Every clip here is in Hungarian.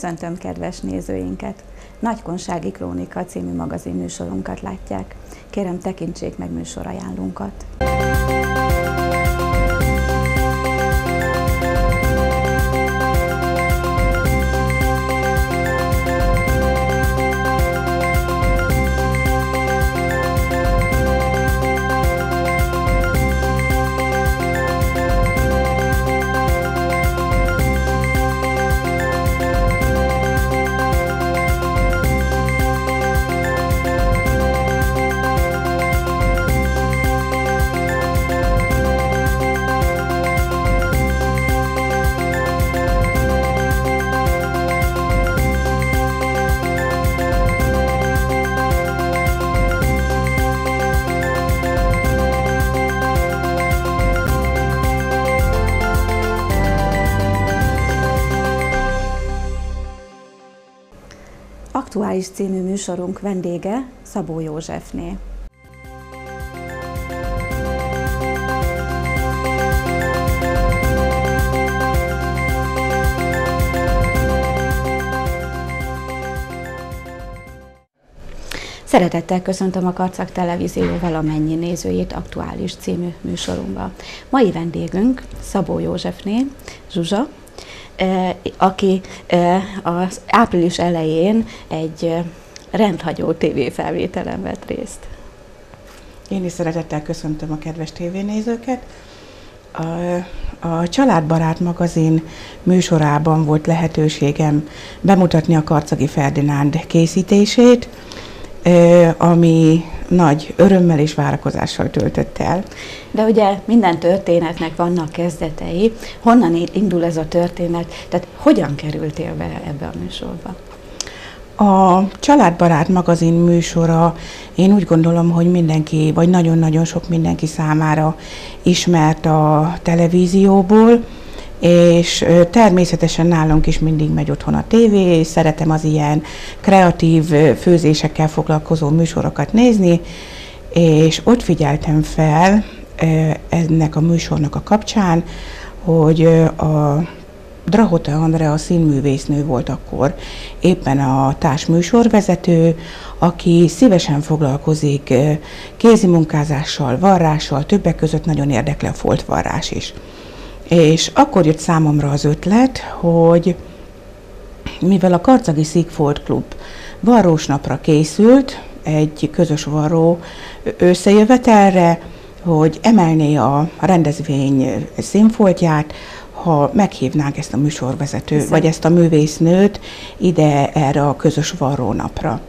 Köszöntöm kedves nézőinket! Nagykonsági Krónika című magazin műsorunkat látják. Kérem tekintsék meg műsorajánlunkat. Aktuális című műsorunk vendége Szabó Józsefné. Szeretettel köszöntöm a Karcak Televízió valamennyi nézőjét aktuális című műsorunkba. Mai vendégünk Szabó Józsefné, Zsuzsa, aki az április elején egy rendhagyó tévéfelvételen vett részt. Én is szeretettel köszöntöm a kedves tévénézőket. A, a Családbarát magazin műsorában volt lehetőségem bemutatni a Karcagi Ferdinánd készítését, ami nagy örömmel és várakozással töltött el. De ugye minden történetnek vannak kezdetei. Honnan indul ez a történet? Tehát hogyan kerültél be ebbe a műsorba? A Családbarát magazin műsora, én úgy gondolom, hogy mindenki, vagy nagyon-nagyon sok mindenki számára ismert a televízióból, és természetesen nálunk is mindig megy otthon a tévé, és szeretem az ilyen kreatív főzésekkel foglalkozó műsorokat nézni, és ott figyeltem fel ennek a műsornak a kapcsán, hogy a Drahota Andrea színművésznő volt akkor éppen a társműsorvezető, aki szívesen foglalkozik kézimunkázással, varrással, többek között nagyon érdekli a foltvarrás is. És akkor jött számomra az ötlet, hogy mivel a Karcagi Szigford Klub varrós napra készült, egy közös varró összejövetelre, hogy emelné a rendezvény színfoltját, ha meghívnánk ezt a műsorvezető, Hiszen. vagy ezt a művésznőt ide erre a közös varrónapra.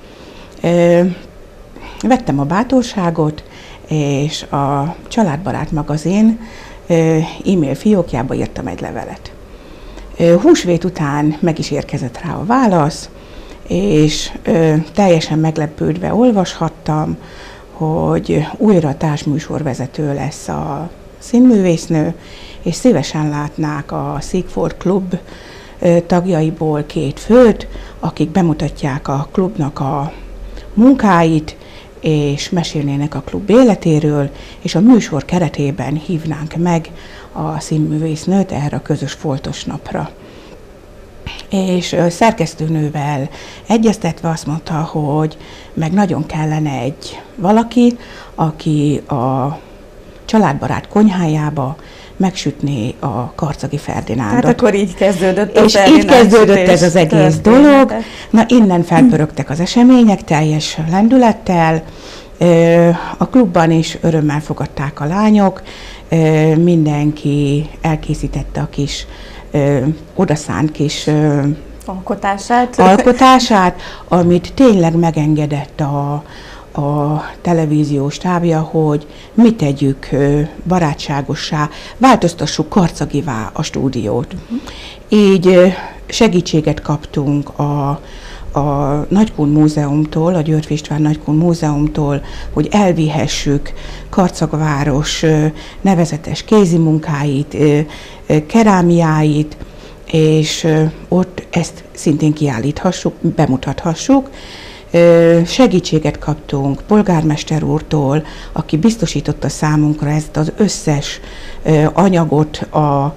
Vettem a bátorságot, és a Családbarát magazin e-mail fiókjába írtam egy levelet. Húsvét után meg is érkezett rá a válasz, és teljesen meglepődve olvashattam, hogy újra társműsorvezető lesz a színművésznő, és szívesen látnák a Sigford Klub tagjaiból két főt, akik bemutatják a klubnak a munkáit, és mesélnének a klub életéről, és a műsor keretében hívnánk meg a színművésznőt erre a közös foltos napra. És szerkesztőnővel egyeztetve azt mondta, hogy meg nagyon kellene egy valaki, aki a családbarát konyhájába megsütni a karcagi Ferdinándot. Hát akkor így kezdődött a És így kezdődött ez az egész történet. dolog. Na innen felpörögtek az események teljes lendülettel. A klubban is örömmel fogadták a lányok, mindenki elkészítette a kis odaszánt kis alkotását. alkotását, amit tényleg megengedett a, a televíziós tábja, hogy mi tegyük barátságossá, változtassuk karcagivá a stúdiót. Így segítséget kaptunk a, a Nagykun Múzeumtól, a György István Nagykun Múzeumtól, hogy elvihessük Karcagváros nevezetes kézimunkáit, kerámiáit, és ott ezt szintén kiállíthassuk, bemutathassuk. Segítséget kaptunk polgármester úrtól, aki biztosította számunkra ezt az összes anyagot a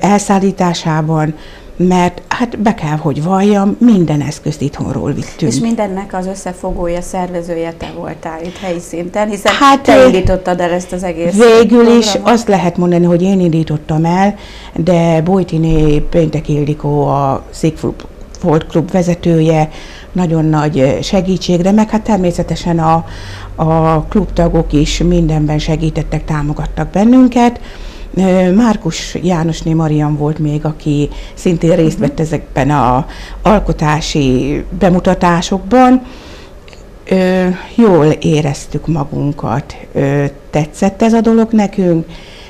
elszállításában, mert hát be kell, hogy valljam, minden eszközt itthonról vittünk. És mindennek az összefogója, szervezője te voltál itt helyi szinten, hiszen hát, te indítottad el ezt az egész Végül programot. is azt lehet mondani, hogy én indítottam el, de Bojtiné Péntek Ildikó a Siegfried volt klub vezetője, nagyon nagy segítségre, meg hát természetesen a, a klubtagok is mindenben segítettek, támogattak bennünket. Márkus Jánosné Marian volt még, aki szintén részt vett ezekben a alkotási bemutatásokban. Jól éreztük magunkat, tetszett ez a dolog nekünk,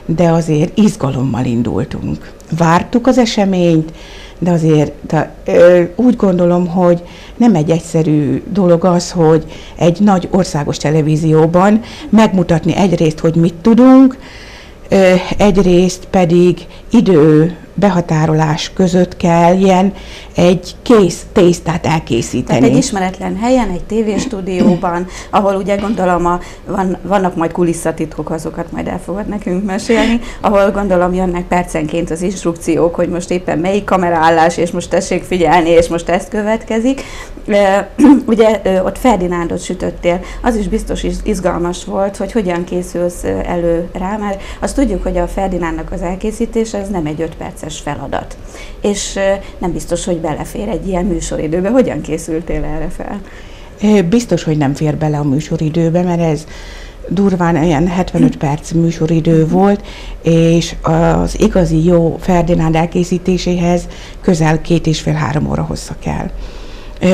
de azért izgalommal indultunk. Vártuk az eseményt, de azért de, ö, úgy gondolom, hogy nem egy egyszerű dolog az, hogy egy nagy országos televízióban megmutatni egyrészt, hogy mit tudunk, ö, egyrészt pedig idő behatárolás között kell ilyen egy kész tésztát elkészíteni. Tehát egy ismeretlen helyen, egy tévéstúdióban, ahol ugye gondolom a, van, vannak majd kulisszatitkok, azokat majd el fogod nekünk mesélni, ahol gondolom jönnek percenként az instrukciók, hogy most éppen melyik kameraállás, és most tessék figyelni, és most ezt következik. Ugye ott Ferdinándot sütöttél, az is biztos izgalmas volt, hogy hogyan készülsz elő rá, mert azt tudjuk, hogy a Ferdinándnak az elkészítése ez nem egy öt perces feladat. És nem biztos, hogy belefér egy ilyen műsoridőbe. Hogyan készültél erre fel? Biztos, hogy nem fér bele a műsoridőbe, mert ez durván olyan 75 perc műsoridő volt, és az igazi jó Ferdinánd elkészítéséhez közel két és fél három óra hossza kell.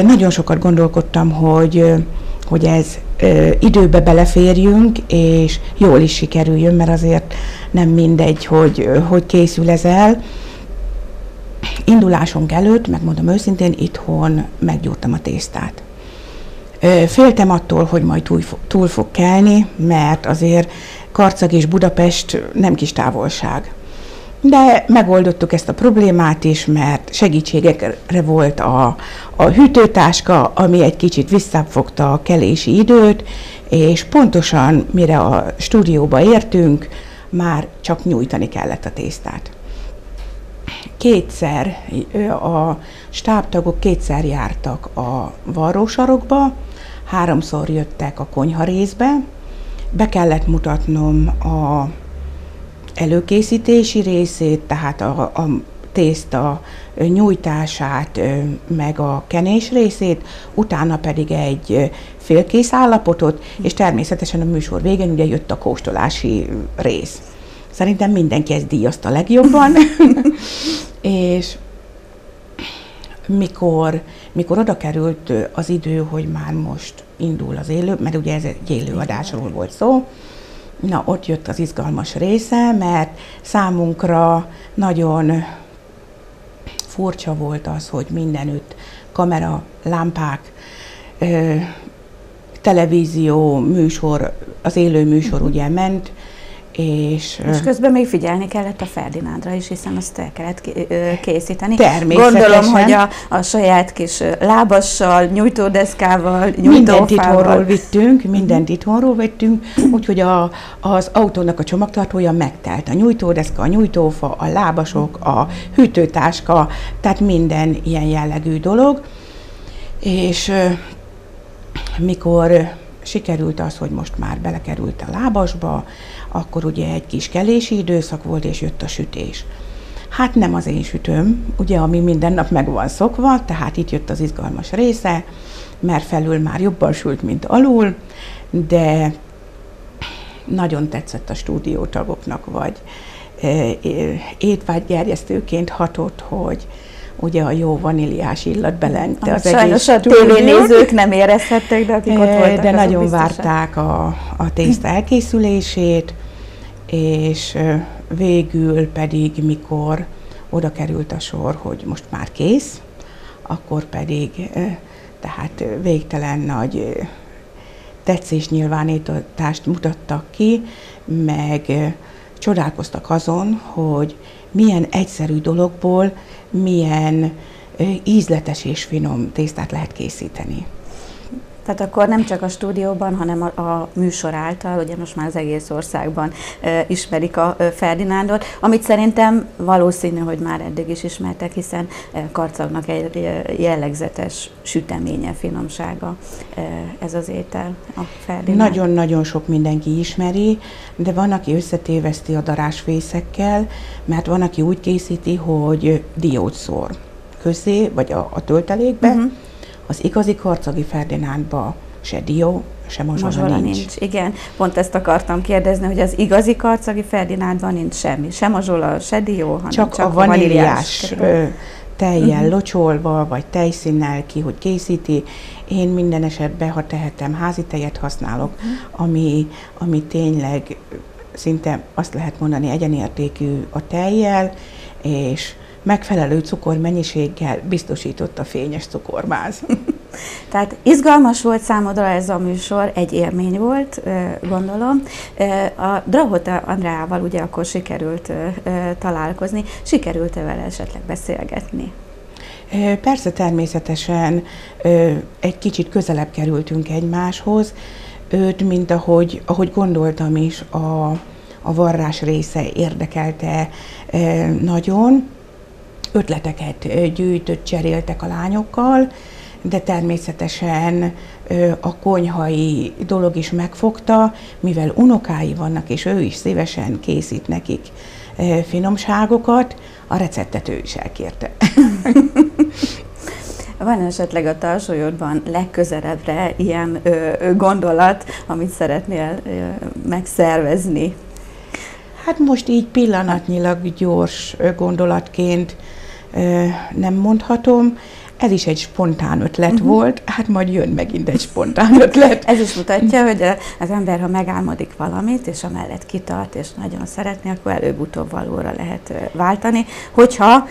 Nagyon sokat gondolkodtam, hogy, hogy ez időbe beleférjünk, és jól is sikerüljön, mert azért nem mindegy, hogy, hogy készül ez el. Indulásunk előtt, megmondom őszintén, itthon meggyúrtam a tésztát. Féltem attól, hogy majd túl, túl fog kelni, mert azért Karcag és Budapest nem kis távolság. De megoldottuk ezt a problémát is, mert segítségekre volt a, a hűtőtáska, ami egy kicsit visszafogta a kelési időt, és pontosan mire a stúdióba értünk, már csak nyújtani kellett a tésztát. Kétszer, a stábtagok kétszer jártak a varrósarokba, háromszor jöttek a konyha részbe, be kellett mutatnom a előkészítési részét, tehát a, a tészta nyújtását, meg a kenés részét, utána pedig egy félkész állapotot, és természetesen a műsor végén ugye jött a kóstolási rész. Szerintem mindenki ezt díjazta legjobban, és mikor, mikor oda került az idő, hogy már most indul az élő, mert ugye ez egy élőadásról volt szó, na ott jött az izgalmas része, mert számunkra nagyon furcsa volt az, hogy mindenütt kamera, lámpák, televízió, műsor, az élő műsor uh-huh. ugye ment, és, és közben még figyelni kellett a Ferdinándra is, hiszen azt el kellett készíteni. Természetesen. Gondolom, hogy a, a saját kis lábassal, nyújtódeszkával, nyújtófával. Mindent itthonról vittünk, mindent itthonról vettünk, úgyhogy a, az autónak a csomagtartója megtelt. A nyújtódeszka, a nyújtófa, a lábasok, a hűtőtáska, tehát minden ilyen jellegű dolog. És mikor sikerült az, hogy most már belekerült a lábasba, akkor ugye egy kis kelési időszak volt, és jött a sütés. Hát nem az én sütőm, ugye, ami minden nap meg van szokva, tehát itt jött az izgalmas része, mert felül már jobban sült, mint alul, de nagyon tetszett a stúdiótagoknak, vagy e, e, étvágygerjesztőként hatott, hogy ugye a jó vaníliás illat belengte az Sajnos egész a tévénézők nem érezhették, de akik ott e, voltak, De nagyon várták a, a tészta elkészülését, és végül pedig, mikor oda került a sor, hogy most már kész, akkor pedig tehát végtelen nagy tetszés nyilvánítást mutattak ki, meg csodálkoztak azon, hogy milyen egyszerű dologból milyen ízletes és finom tésztát lehet készíteni. Tehát akkor nem csak a stúdióban, hanem a, a műsor által, ugye most már az egész országban e, ismerik a e, Ferdinándot, amit szerintem valószínű, hogy már eddig is ismertek, hiszen e, Karcagnak egy jellegzetes süteménye, finomsága e, ez az étel, a Ferdinánd. Nagyon-nagyon sok mindenki ismeri, de van, aki összetéveszti a darásfészekkel, mert van, aki úgy készíti, hogy diót szór közé, vagy a, a töltelékbe, uh-huh az igazi karcagi Ferdinándba se dió, se mazsola, nincs. nincs. Igen, pont ezt akartam kérdezni, hogy az igazi karcagi Ferdinándban nincs semmi, se mazsola, se dió, hanem csak, csak a vaníliás tejjel uh-huh. locsolva, vagy tejszínnel ki, hogy készíti. Én minden esetben, ha tehetem, házi tejet használok, uh-huh. ami, ami tényleg szinte azt lehet mondani egyenértékű a tejjel, és megfelelő cukormennyiséggel biztosított a fényes cukormáz. Tehát izgalmas volt számodra ez a műsor, egy élmény volt, gondolom. A Drahota Andreával ugye akkor sikerült találkozni, sikerült-e vele esetleg beszélgetni? Persze természetesen egy kicsit közelebb kerültünk egymáshoz, őt, mint ahogy, ahogy gondoltam is, a, a varrás része érdekelte nagyon, ötleteket gyűjtött, cseréltek a lányokkal, de természetesen a konyhai dolog is megfogta, mivel unokái vannak, és ő is szívesen készít nekik finomságokat, a receptet ő is elkérte. Van esetleg a tarsolyodban legközelebbre ilyen ö, gondolat, amit szeretnél ö, megszervezni? Hát most így pillanatnyilag gyors gondolatként nem mondhatom. Ez is egy spontán ötlet uh-huh. volt, hát majd jön megint egy spontán ötlet. Ez is mutatja, hogy az ember, ha megálmodik valamit, és amellett kitart, és nagyon szeretné, akkor előbb-utóbb valóra lehet váltani, hogyha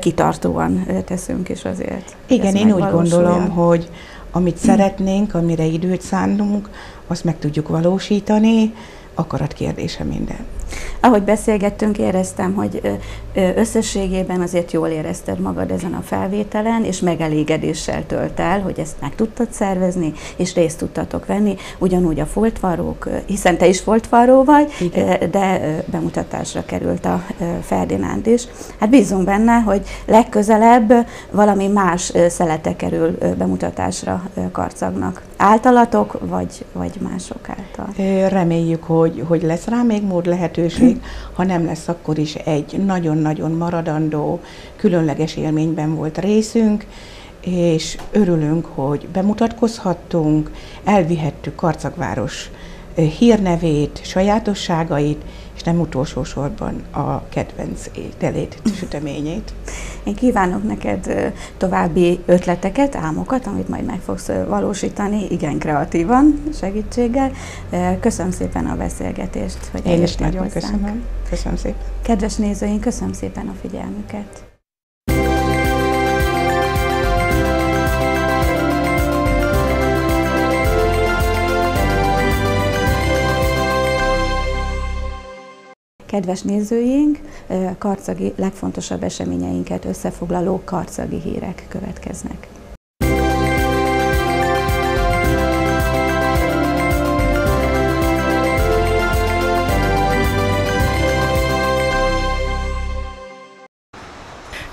kitartóan teszünk is azért. Igen, én úgy gondolom, hogy amit szeretnénk, amire időt szánunk, azt meg tudjuk valósítani, akarat kérdése minden. Ahogy beszélgettünk, éreztem, hogy összességében azért jól érezted magad ezen a felvételen, és megelégedéssel tölt el, hogy ezt meg tudtad szervezni, és részt tudtatok venni, ugyanúgy a foltvarók, hiszen te is foltvaró vagy, Igen. de bemutatásra került a Ferdinánd is. Hát bízunk benne, hogy legközelebb valami más szelete kerül bemutatásra karcagnak. Általatok, vagy, vagy mások által? Reméljük, hogy, hogy lesz rá még mód lehetőség, ha nem lesz, akkor is egy nagyon-nagyon maradandó, különleges élményben volt részünk, és örülünk, hogy bemutatkozhattunk, elvihettük Karcagváros hírnevét, sajátosságait, nem utolsó sorban a kedvenc ételét, süteményét. Én kívánok neked további ötleteket, álmokat, amit majd meg fogsz valósítani, igen kreatívan segítséggel. Köszönöm szépen a beszélgetést, hogy Én is nagyon köszönöm. Köszönöm szépen. Kedves nézőink, köszönöm szépen a figyelmüket. Kedves nézőink, karcagi legfontosabb eseményeinket összefoglaló karcagi hírek következnek.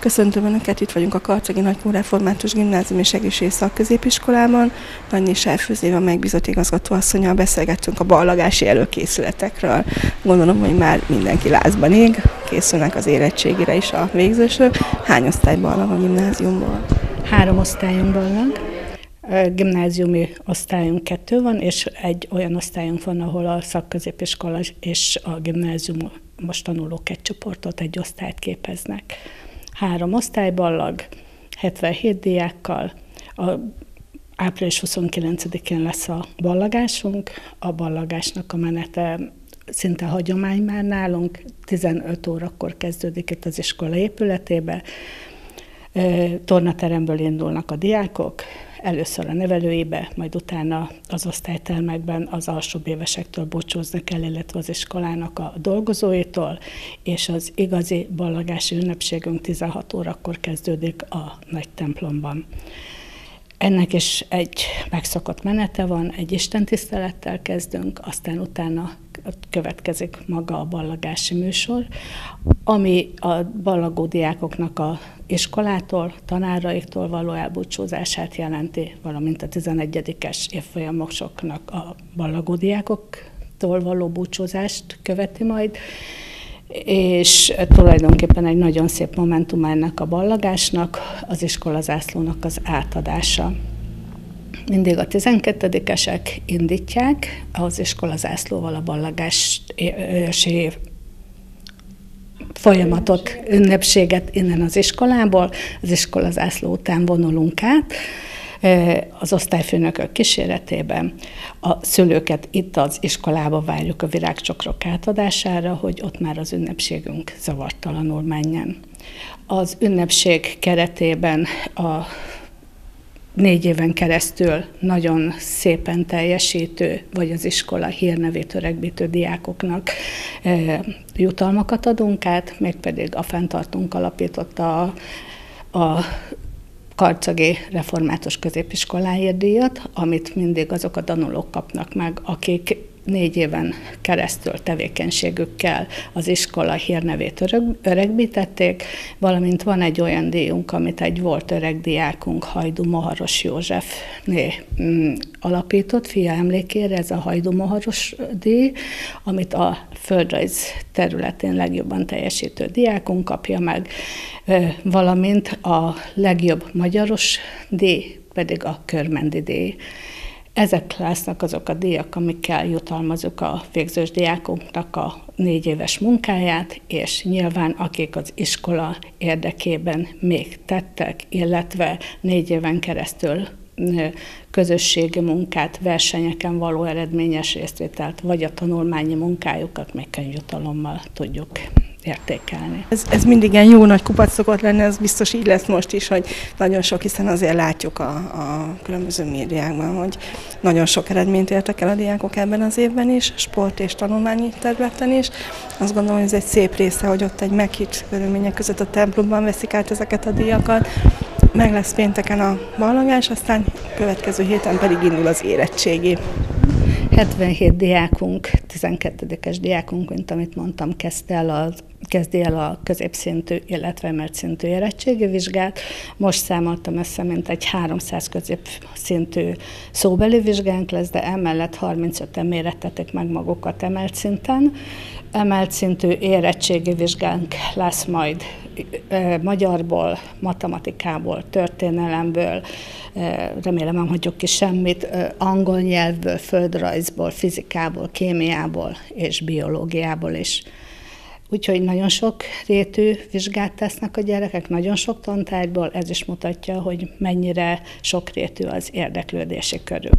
Köszöntöm Önöket, itt vagyunk a Karcagi Nagypó Református Gimnázium és Egészség Szakközépiskolában. Annyi Sárfőzéva megbízott igazgatóasszonyal beszélgettünk a ballagási előkészületekről. Gondolom, hogy már mindenki lázban ég, készülnek az érettségire is a végzősök. Hány osztály ballag a gimnáziumból? Három osztályunk ballag. Gimnáziumi osztályunk kettő van, és egy olyan osztályunk van, ahol a szakközépiskola és a gimnázium most tanulók egy csoportot, egy osztályt képeznek három osztályballag, 77 diákkal. A április 29-én lesz a ballagásunk. A ballagásnak a menete szinte hagyomány már nálunk. 15 órakor kezdődik itt az iskola épületébe. Tornateremből indulnak a diákok, először a nevelőibe, majd utána az osztálytermekben az alsóbb évesektől búcsúznak el, illetve az iskolának a dolgozóitól, és az igazi ballagási ünnepségünk 16 órakor kezdődik a nagy templomban. Ennek is egy megszokott menete van, egy istentisztelettel kezdünk, aztán utána következik maga a ballagási műsor, ami a ballagó diákoknak a iskolától, tanáraiktól való elbúcsúzását jelenti, valamint a 11-es évfolyamosoknak a ballagó diákoktól való búcsúzást követi majd, és tulajdonképpen egy nagyon szép momentum ennek a ballagásnak, az iskolazászlónak az átadása. Mindig a 12-esek indítják az iskolazászlóval a ballagási folyamatot, ünnepséget innen az iskolából, az iskolazászló után vonulunk át, az osztályfőnökök kíséretében. A szülőket itt az iskolába várjuk a virágcsokrok átadására, hogy ott már az ünnepségünk zavartalanul menjen. Az ünnepség keretében a négy éven keresztül nagyon szépen teljesítő, vagy az iskola hírnevét öregbítő diákoknak e, jutalmakat adunk át, mégpedig a fenntartunk alapította a, a Karcagi Református Középiskoláért díjat, amit mindig azok a tanulók kapnak meg, akik négy éven keresztül tevékenységükkel az iskola hírnevét öreg, öregbítették, valamint van egy olyan díjunk, amit egy volt öreg diákunk, Hajdu Moharos József né, mm, alapított, fia emlékére, ez a Hajdu Moharos díj, amit a földrajz területén legjobban teljesítő diákunk kapja meg, valamint a legjobb magyaros díj pedig a Körmendi díj. Ezek lesznek azok a díjak, amikkel jutalmazunk a végzős diákunknak a négy éves munkáját, és nyilván akik az iskola érdekében még tettek, illetve négy éven keresztül közösségi munkát, versenyeken való eredményes részvételt, vagy a tanulmányi munkájukat még könyvjutalommal tudjuk értékelni. Ez, ez mindig ilyen jó nagy kupac szokott lenni, ez biztos így lesz most is, hogy nagyon sok, hiszen azért látjuk a, a különböző médiákban, hogy nagyon sok eredményt értek el a diákok ebben az évben is, sport és tanulmányi területen is. Azt gondolom, hogy ez egy szép része, hogy ott egy meghitt körülmények között a templomban veszik át ezeket a díjakat. Meg lesz pénteken a ballagás, aztán következő héten pedig indul az érettségi. 77 diákunk, 12-es diákunk, mint amit mondtam, kezdte el az kezdi el a középszintű, illetve emelt szintű érettségi vizsgát. Most számoltam össze, mint egy 300 középszintű szóbeli vizsgánk lesz, de emellett 35-en mérettetik meg magukat emelt szinten. Emelt szintű érettségi vizsgánk lesz majd magyarból, matematikából, történelemből, remélem nem hagyok ki semmit, angol nyelvből, földrajzból, fizikából, kémiából és biológiából is. Úgyhogy nagyon sok rétű vizsgát tesznek a gyerekek, nagyon sok tantárgyból, ez is mutatja, hogy mennyire sokrétű az érdeklődési körük.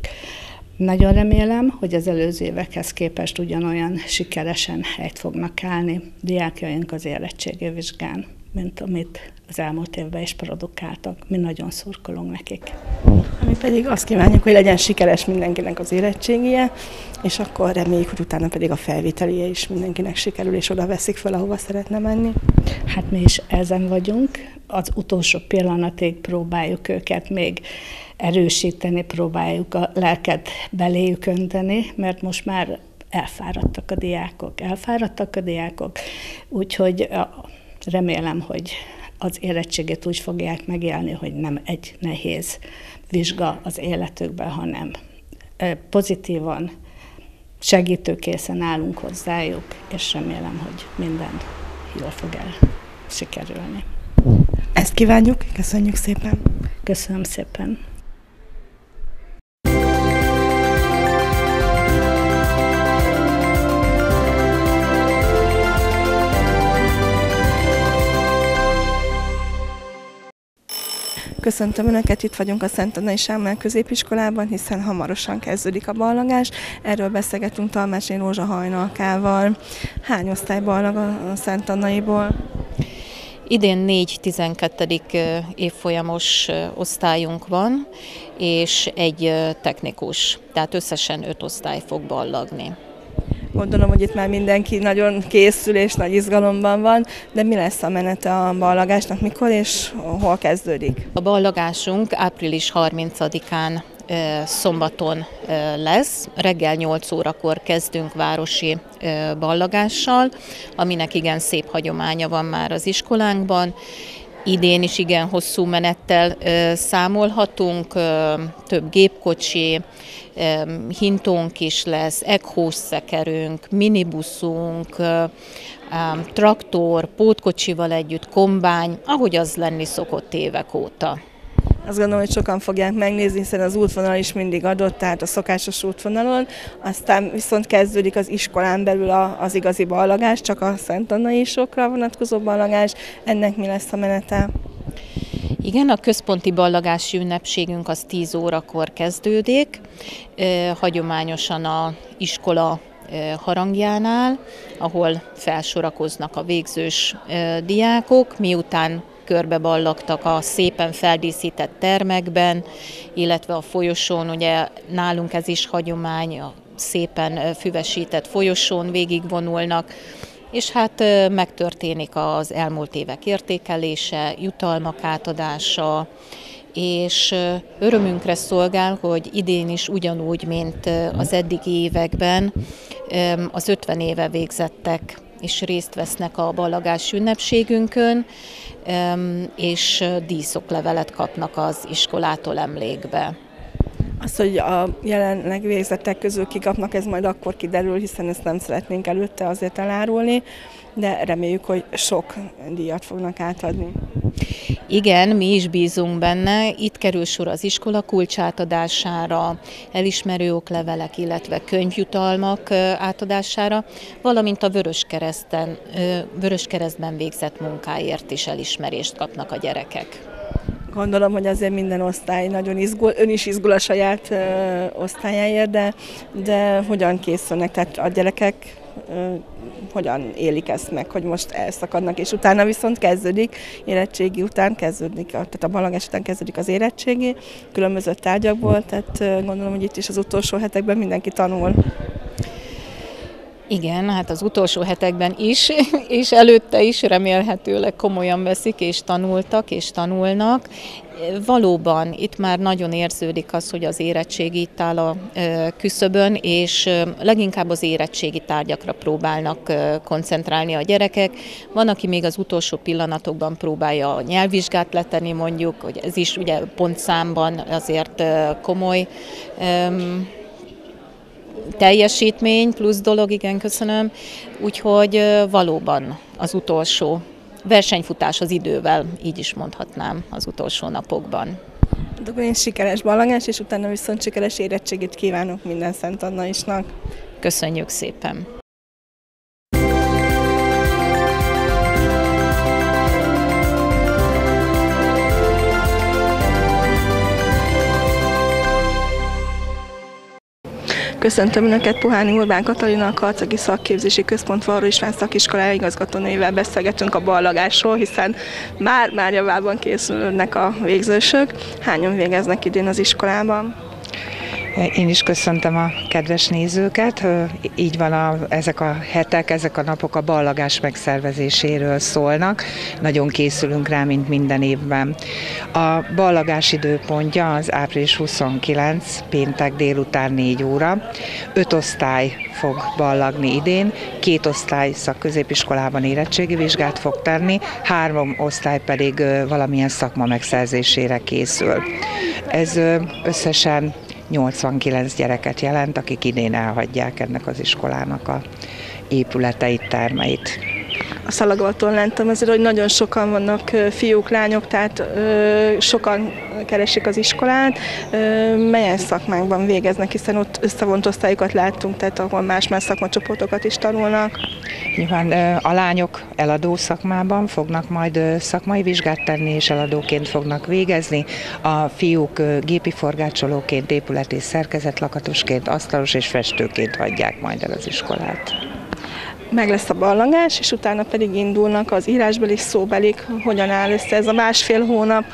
Nagyon remélem, hogy az előző évekhez képest ugyanolyan sikeresen helyt fognak állni diákjaink az érettségi vizsgán, mint amit az elmúlt évben is produkáltak. Mi nagyon szurkolunk nekik. Mi pedig azt kívánjuk, hogy legyen sikeres mindenkinek az érettségie, és akkor reméljük, hogy utána pedig a felvételie is mindenkinek sikerül, és oda veszik fel, ahova szeretne menni. Hát mi is ezen vagyunk. Az utolsó pillanatig próbáljuk őket még erősíteni, próbáljuk a lelket beléjük önteni, mert most már elfáradtak a diákok, elfáradtak a diákok, úgyhogy remélem, hogy az érettséget úgy fogják megélni, hogy nem egy nehéz vizsga az életükben, hanem pozitívan, segítőkészen állunk hozzájuk, és remélem, hogy minden jól fog el sikerülni. Ezt kívánjuk, köszönjük szépen! Köszönöm szépen! Köszöntöm Önöket, itt vagyunk a Szent Annai Sámán középiskolában, hiszen hamarosan kezdődik a ballagás. Erről beszélgetünk Talmácsné Rózsa hajnalkával. Hány osztály ballag a Szent Annaiból? Idén 4-12. évfolyamos osztályunk van, és egy technikus, tehát összesen öt osztály fog ballagni. Gondolom, hogy itt már mindenki nagyon készül és nagy izgalomban van, de mi lesz a menete a ballagásnak, mikor és hol kezdődik? A ballagásunk április 30-án szombaton lesz. Reggel 8 órakor kezdünk városi ballagással, aminek igen szép hagyománya van már az iskolánkban. Idén is igen hosszú menettel számolhatunk, több gépkocsi, hintónk is lesz, ekhós szekerünk, minibuszunk, traktor, pótkocsival együtt, kombány, ahogy az lenni szokott évek óta. Azt gondolom, hogy sokan fogják megnézni, hiszen az útvonal is mindig adott, tehát a szokásos útvonalon. Aztán viszont kezdődik az iskolán belül az igazi ballagás, csak a Szent Annai sokra vonatkozó ballagás. Ennek mi lesz a menete? Igen, a központi ballagási ünnepségünk az 10 órakor kezdődik, hagyományosan a iskola harangjánál, ahol felsorakoznak a végzős diákok, miután körbeballagtak a szépen feldíszített termekben, illetve a folyosón, ugye nálunk ez is hagyomány, a szépen füvesített folyosón végigvonulnak, és hát megtörténik az elmúlt évek értékelése, jutalmak átadása, és örömünkre szolgál, hogy idén is ugyanúgy, mint az eddigi években, az 50 éve végzettek és részt vesznek a ballagás ünnepségünkön, és díszoklevelet kapnak az iskolától emlékbe. Az, hogy a jelenleg végzettek közül kikapnak, ez majd akkor kiderül, hiszen ezt nem szeretnénk előtte azért elárulni, de reméljük, hogy sok díjat fognak átadni. Igen, mi is bízunk benne. Itt kerül sor az iskola kulcsátadására, elismerő oklevelek, illetve könyvjutalmak átadására, valamint a Vöröskereszten, Vöröskeresztben végzett munkáért is elismerést kapnak a gyerekek. Gondolom, hogy azért minden osztály nagyon izgul, ön is izgul a saját ö, osztályáért, de, de hogyan készülnek? Tehát a gyerekek hogyan élik ezt meg, hogy most elszakadnak, és utána viszont kezdődik, érettségi után kezdődik, tehát a balagás után kezdődik az érettségi, különböző tárgyakból, tehát gondolom, hogy itt is az utolsó hetekben mindenki tanul. Igen, hát az utolsó hetekben is, és előtte is remélhetőleg komolyan veszik, és tanultak, és tanulnak. Valóban itt már nagyon érződik az, hogy az érettség itt áll a küszöbön, és leginkább az érettségi tárgyakra próbálnak koncentrálni a gyerekek. Van, aki még az utolsó pillanatokban próbálja a nyelvvizsgát letenni, mondjuk, hogy ez is ugye pontszámban azért komoly teljesítmény, plusz dolog, igen, köszönöm. Úgyhogy valóban az utolsó versenyfutás az idővel, így is mondhatnám az utolsó napokban. Én sikeres ballagás, és utána viszont sikeres érettségét kívánok minden Szent Anna isnak. Köszönjük szépen! Köszöntöm Önöket, Puháni Urbán Katalina, a Karcagi Szakképzési Központ Varó István Szakiskolája igazgatónőjével beszélgetünk a ballagásról, hiszen már már javában készülnek a végzősök. Hányan végeznek idén az iskolában? Én is köszöntöm a kedves nézőket. Így van, a, ezek a hetek, ezek a napok a ballagás megszervezéséről szólnak. Nagyon készülünk rá, mint minden évben. A ballagás időpontja az április 29, péntek délután 4 óra. Öt osztály fog ballagni idén, két osztály szakközépiskolában érettségi vizsgát fog tenni, három osztály pedig valamilyen szakma megszerzésére készül. Ez összesen 89 gyereket jelent, akik idén elhagyják ennek az iskolának a épületeit, termeit a szalagaton lentem, ezért, hogy nagyon sokan vannak fiúk, lányok, tehát ö, sokan keresik az iskolát. Ö, melyen szakmákban végeznek, hiszen ott összevont osztályokat láttunk, tehát ahol más-más szakmacsoportokat is tanulnak. Nyilván a lányok eladó szakmában fognak majd szakmai vizsgát tenni, és eladóként fognak végezni. A fiúk gépi forgácsolóként, épületi szerkezetlakatosként, asztalos és festőként hagyják majd el az iskolát meg lesz a ballangás, és utána pedig indulnak az írásbeli szóbelik, hogyan áll össze ez a másfél hónap.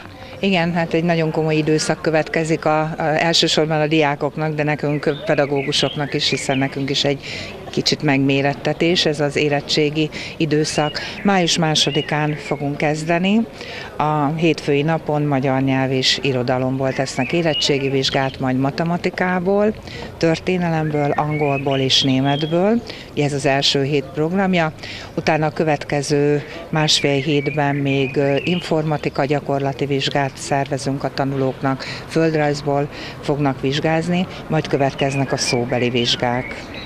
Igen, hát egy nagyon komoly időszak következik a, a, elsősorban a diákoknak, de nekünk pedagógusoknak is, hiszen nekünk is egy kicsit megmérettetés, ez az érettségi időszak. Május másodikán fogunk kezdeni. A hétfői napon magyar nyelv és irodalomból tesznek érettségi vizsgát, majd matematikából, történelemből, angolból és németből. Ez az első hét programja. Utána a következő másfél hétben még informatika gyakorlati vizsgát szervezünk a tanulóknak, földrajzból fognak vizsgázni, majd következnek a szóbeli vizsgák.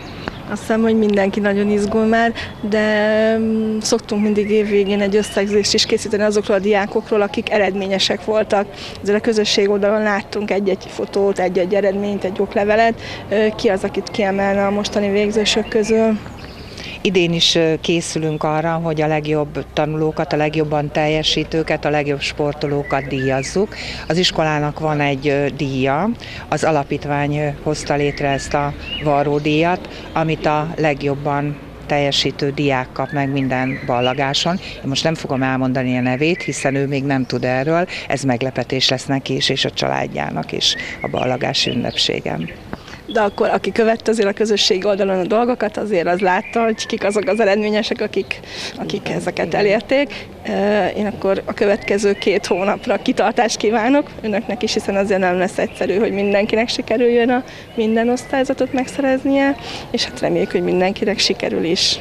Azt hiszem, hogy mindenki nagyon izgul már, de mm, szoktunk mindig évvégén egy összegzést is készíteni azokról a diákokról, akik eredményesek voltak. Ezzel a közösség oldalon láttunk egy-egy fotót, egy-egy eredményt, egy oklevelet. Ki az, akit kiemelne a mostani végzősök közül? Idén is készülünk arra, hogy a legjobb tanulókat, a legjobban teljesítőket, a legjobb sportolókat díjazzuk. Az iskolának van egy díja, az alapítvány hozta létre ezt a varródíjat, amit a legjobban teljesítő diák kap meg minden ballagáson. Én most nem fogom elmondani a nevét, hiszen ő még nem tud erről. Ez meglepetés lesz neki is, és a családjának is a ballagási ünnepségem de akkor aki követte azért a közösség oldalon a dolgokat, azért az látta, hogy kik azok az eredményesek, akik, akik ezeket elérték. Én akkor a következő két hónapra kitartást kívánok önöknek is, hiszen azért nem lesz egyszerű, hogy mindenkinek sikerüljön a minden osztályzatot megszereznie, és hát reméljük, hogy mindenkinek sikerül is.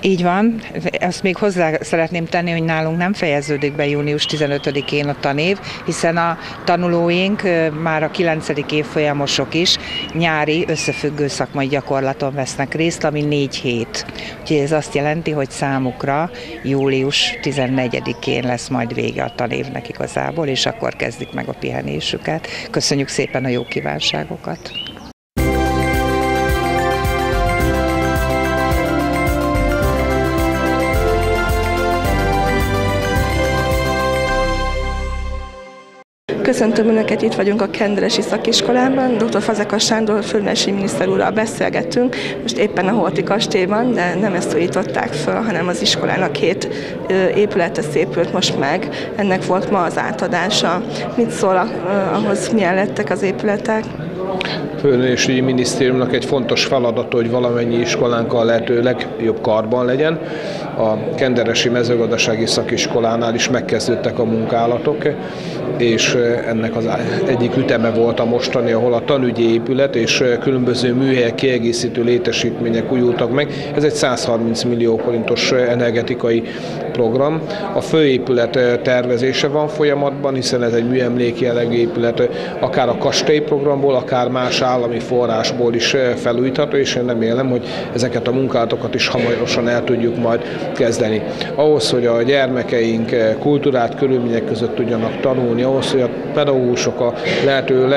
Így van, ezt még hozzá szeretném tenni, hogy nálunk nem fejeződik be június 15-én a tanév, hiszen a tanulóink már a 9. évfolyamosok is nyári összefüggő szakmai gyakorlaton vesznek részt, ami négy hét. Úgyhogy ez azt jelenti, hogy számukra július 14-én lesz majd vége a tanévnek igazából, és akkor kezdik meg a pihenésüket. Köszönjük szépen a jó kívánságokat! Köszöntöm Önöket, itt vagyunk a Kenderesi Szakiskolában. Dr. Fazekas Sándor fölmesi miniszter úrral beszélgettünk, most éppen a Holti kastélyban, de nem ezt újították föl, hanem az iskolának két épülete szépült most meg. Ennek volt ma az átadása. Mit szól ahhoz, milyen lettek az épületek? Főnösügyi Minisztériumnak egy fontos feladata, hogy valamennyi iskolánk a lehető legjobb karban legyen. A Kenderesi Mezőgazdasági Szakiskolánál is megkezdődtek a munkálatok, és ennek az egyik üteme volt a mostani, ahol a tanügyi épület és különböző műhelyek kiegészítő létesítmények újultak meg. Ez egy 130 millió forintos energetikai program. A főépület tervezése van folyamatban, hiszen ez egy műemlék jellegű épület, akár a kastélyprogramból, akár más állami forrásból is felújítható, és én remélem, hogy ezeket a munkálatokat is hamarosan el tudjuk majd kezdeni. Ahhoz, hogy a gyermekeink kultúrát körülmények között tudjanak tanulni, ahhoz, hogy a pedagógusok a lehető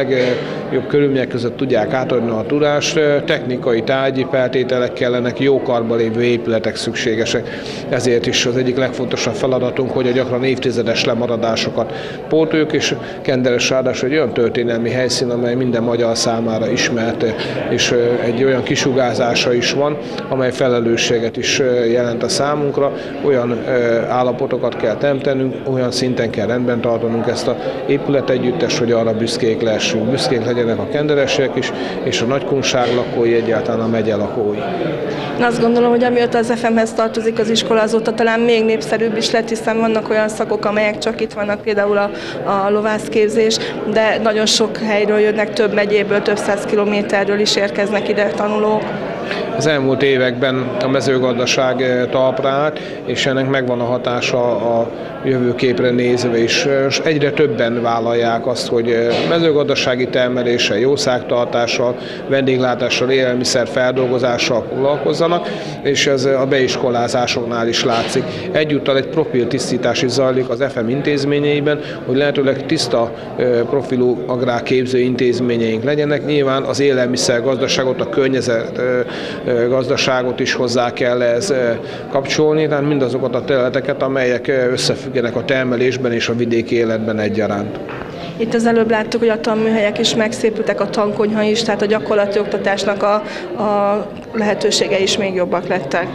legjobb körülmények között tudják átadni a tudást, technikai tárgyi feltételek kellenek, jó karba lévő épületek szükségesek. Ezért is az egyik legfontosabb feladatunk, hogy a gyakran évtizedes lemaradásokat pótoljuk, és Kenderes ráadásul egy olyan történelmi helyszín, amely minden magyar számára ismert, és egy olyan kisugárzása is van, amely felelősséget is jelent a számunkra. Olyan állapotokat kell teremtenünk, olyan szinten kell rendben tartanunk ezt a épület együttes, hogy arra büszkék lehessünk. Büszkék legyenek a kenderesiek is, és a nagykunság lakói, egyáltalán a megye lakói. Azt gondolom, hogy amióta az FM-hez tartozik az iskola, azóta talán még népszerűbb is lett, hiszen vannak olyan szakok, amelyek csak itt vannak, például a, a lovászképzés, de nagyon sok helyről jönnek, több megyéből, több száz kilométerről is érkeznek ide tanulók. Az elmúlt években a mezőgazdaság eh, talpra állt, és ennek megvan a hatása a jövőképre nézve is. És egyre többen vállalják azt, hogy eh, mezőgazdasági termeléssel, jószágtartással, vendéglátással, élelmiszer feldolgozással foglalkozzanak, és ez a beiskolázásoknál is látszik. Egyúttal egy profil tisztítás zajlik az FM intézményeiben, hogy lehetőleg tiszta eh, profilú agrárképző intézményeink legyenek. Nyilván az élelmiszer gazdaságot, a környezet gazdaságot is hozzá kell ez kapcsolni, tehát mindazokat a területeket, amelyek összefüggenek a termelésben és a vidéki életben egyaránt. Itt az előbb láttuk, hogy a tanműhelyek is megszépültek, a tankonyha is, tehát a gyakorlati oktatásnak a, a lehetősége is még jobbak lettek.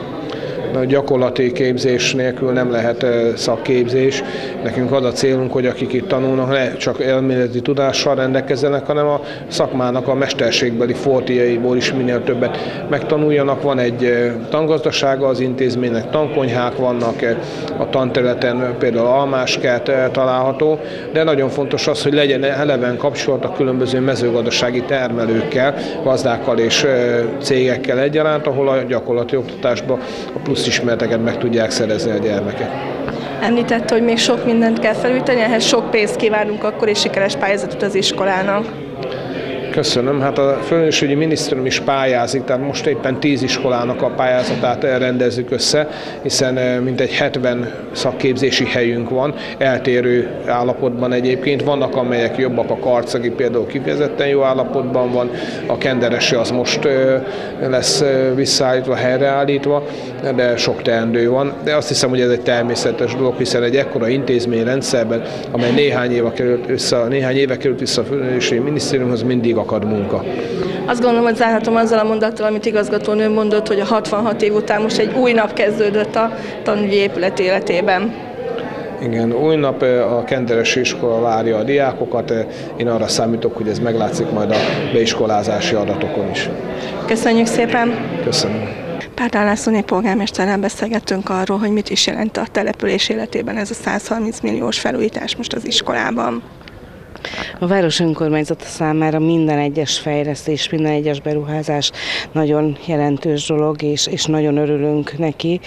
Gyakorlati képzés nélkül nem lehet szakképzés. Nekünk az a célunk, hogy akik itt tanulnak, ne csak elméleti tudással rendelkezzenek, hanem a szakmának a mesterségbeli fortiaiból is minél többet megtanuljanak. Van egy tangazdasága az intézménynek, tankonyhák vannak, a tanterületen például almáskert található, de nagyon fontos az, hogy legyen eleven kapcsolat a különböző mezőgazdasági termelőkkel, gazdákkal és cégekkel egyaránt, ahol a gyakorlati oktatásban a plusz ismereteket meg tudják szerezni a gyermekek. Említett, hogy még sok mindent kell felülteni, ehhez sok pénzt kívánunk akkor, és sikeres pályázatot az iskolának. Köszönöm. Hát a főnösügyi minisztérium is pályázik, tehát most éppen 10 iskolának a pályázatát rendezzük össze, hiszen eh, mintegy 70 szakképzési helyünk van, eltérő állapotban egyébként. Vannak, amelyek jobbak, a karcagi például kifejezetten jó állapotban van, a kenderesi az most eh, lesz eh, visszaállítva, helyreállítva, de sok teendő van. De azt hiszem, hogy ez egy természetes dolog, hiszen egy ekkora intézményrendszerben, amely néhány éve került vissza, néhány éve került vissza a főnösügyi minisztériumhoz, mindig akad munka. Azt gondolom, hogy zárhatom azzal a mondattal, amit igazgatónő mondott, hogy a 66 év után most egy új nap kezdődött a tanügyi épület életében. Igen, új nap a Kenderesi iskola várja a diákokat. Én arra számítok, hogy ez meglátszik majd a beiskolázási adatokon is. Köszönjük szépen! Köszönöm. Pártán Lászlóné polgármesterrel beszélgettünk arról, hogy mit is jelent a település életében ez a 130 milliós felújítás most az iskolában. A város önkormányzata számára minden egyes fejlesztés, minden egyes beruházás nagyon jelentős dolog, és, és nagyon örülünk neki.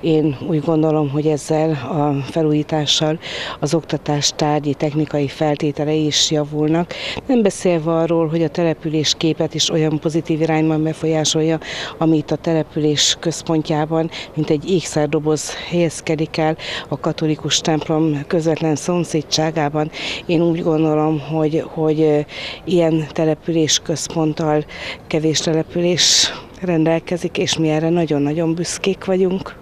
Én úgy gondolom, hogy ezzel a felújítással az oktatás tárgyi, technikai feltételei is javulnak. Nem beszélve arról, hogy a település képet is olyan pozitív irányban befolyásolja, amit a település központjában, mint egy ékszerdoboz helyezkedik el a katolikus templom közvetlen szomszédságában. Én úgy gondolom, gondolom, hogy, hogy ilyen település központtal kevés település rendelkezik, és mi erre nagyon-nagyon büszkék vagyunk.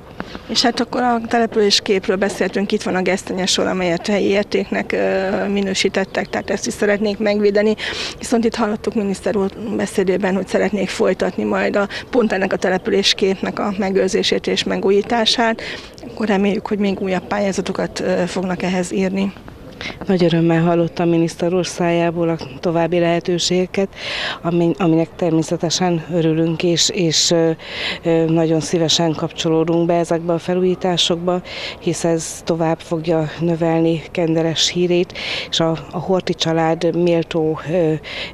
És hát akkor a település képről beszéltünk, itt van a gesztenyes sor, amelyet helyi értéknek minősítettek, tehát ezt is szeretnék megvédeni. Viszont itt hallottuk miniszter úr beszédében, hogy szeretnék folytatni majd a, pont ennek a település képnek a megőrzését és megújítását. Akkor reméljük, hogy még újabb pályázatokat fognak ehhez írni. Nagy örömmel hallottam miniszter úr szájából a további lehetőségeket, aminek természetesen örülünk, és, és nagyon szívesen kapcsolódunk be ezekbe a felújításokba, hisz ez tovább fogja növelni Kenderes hírét, és a, a Horti család méltó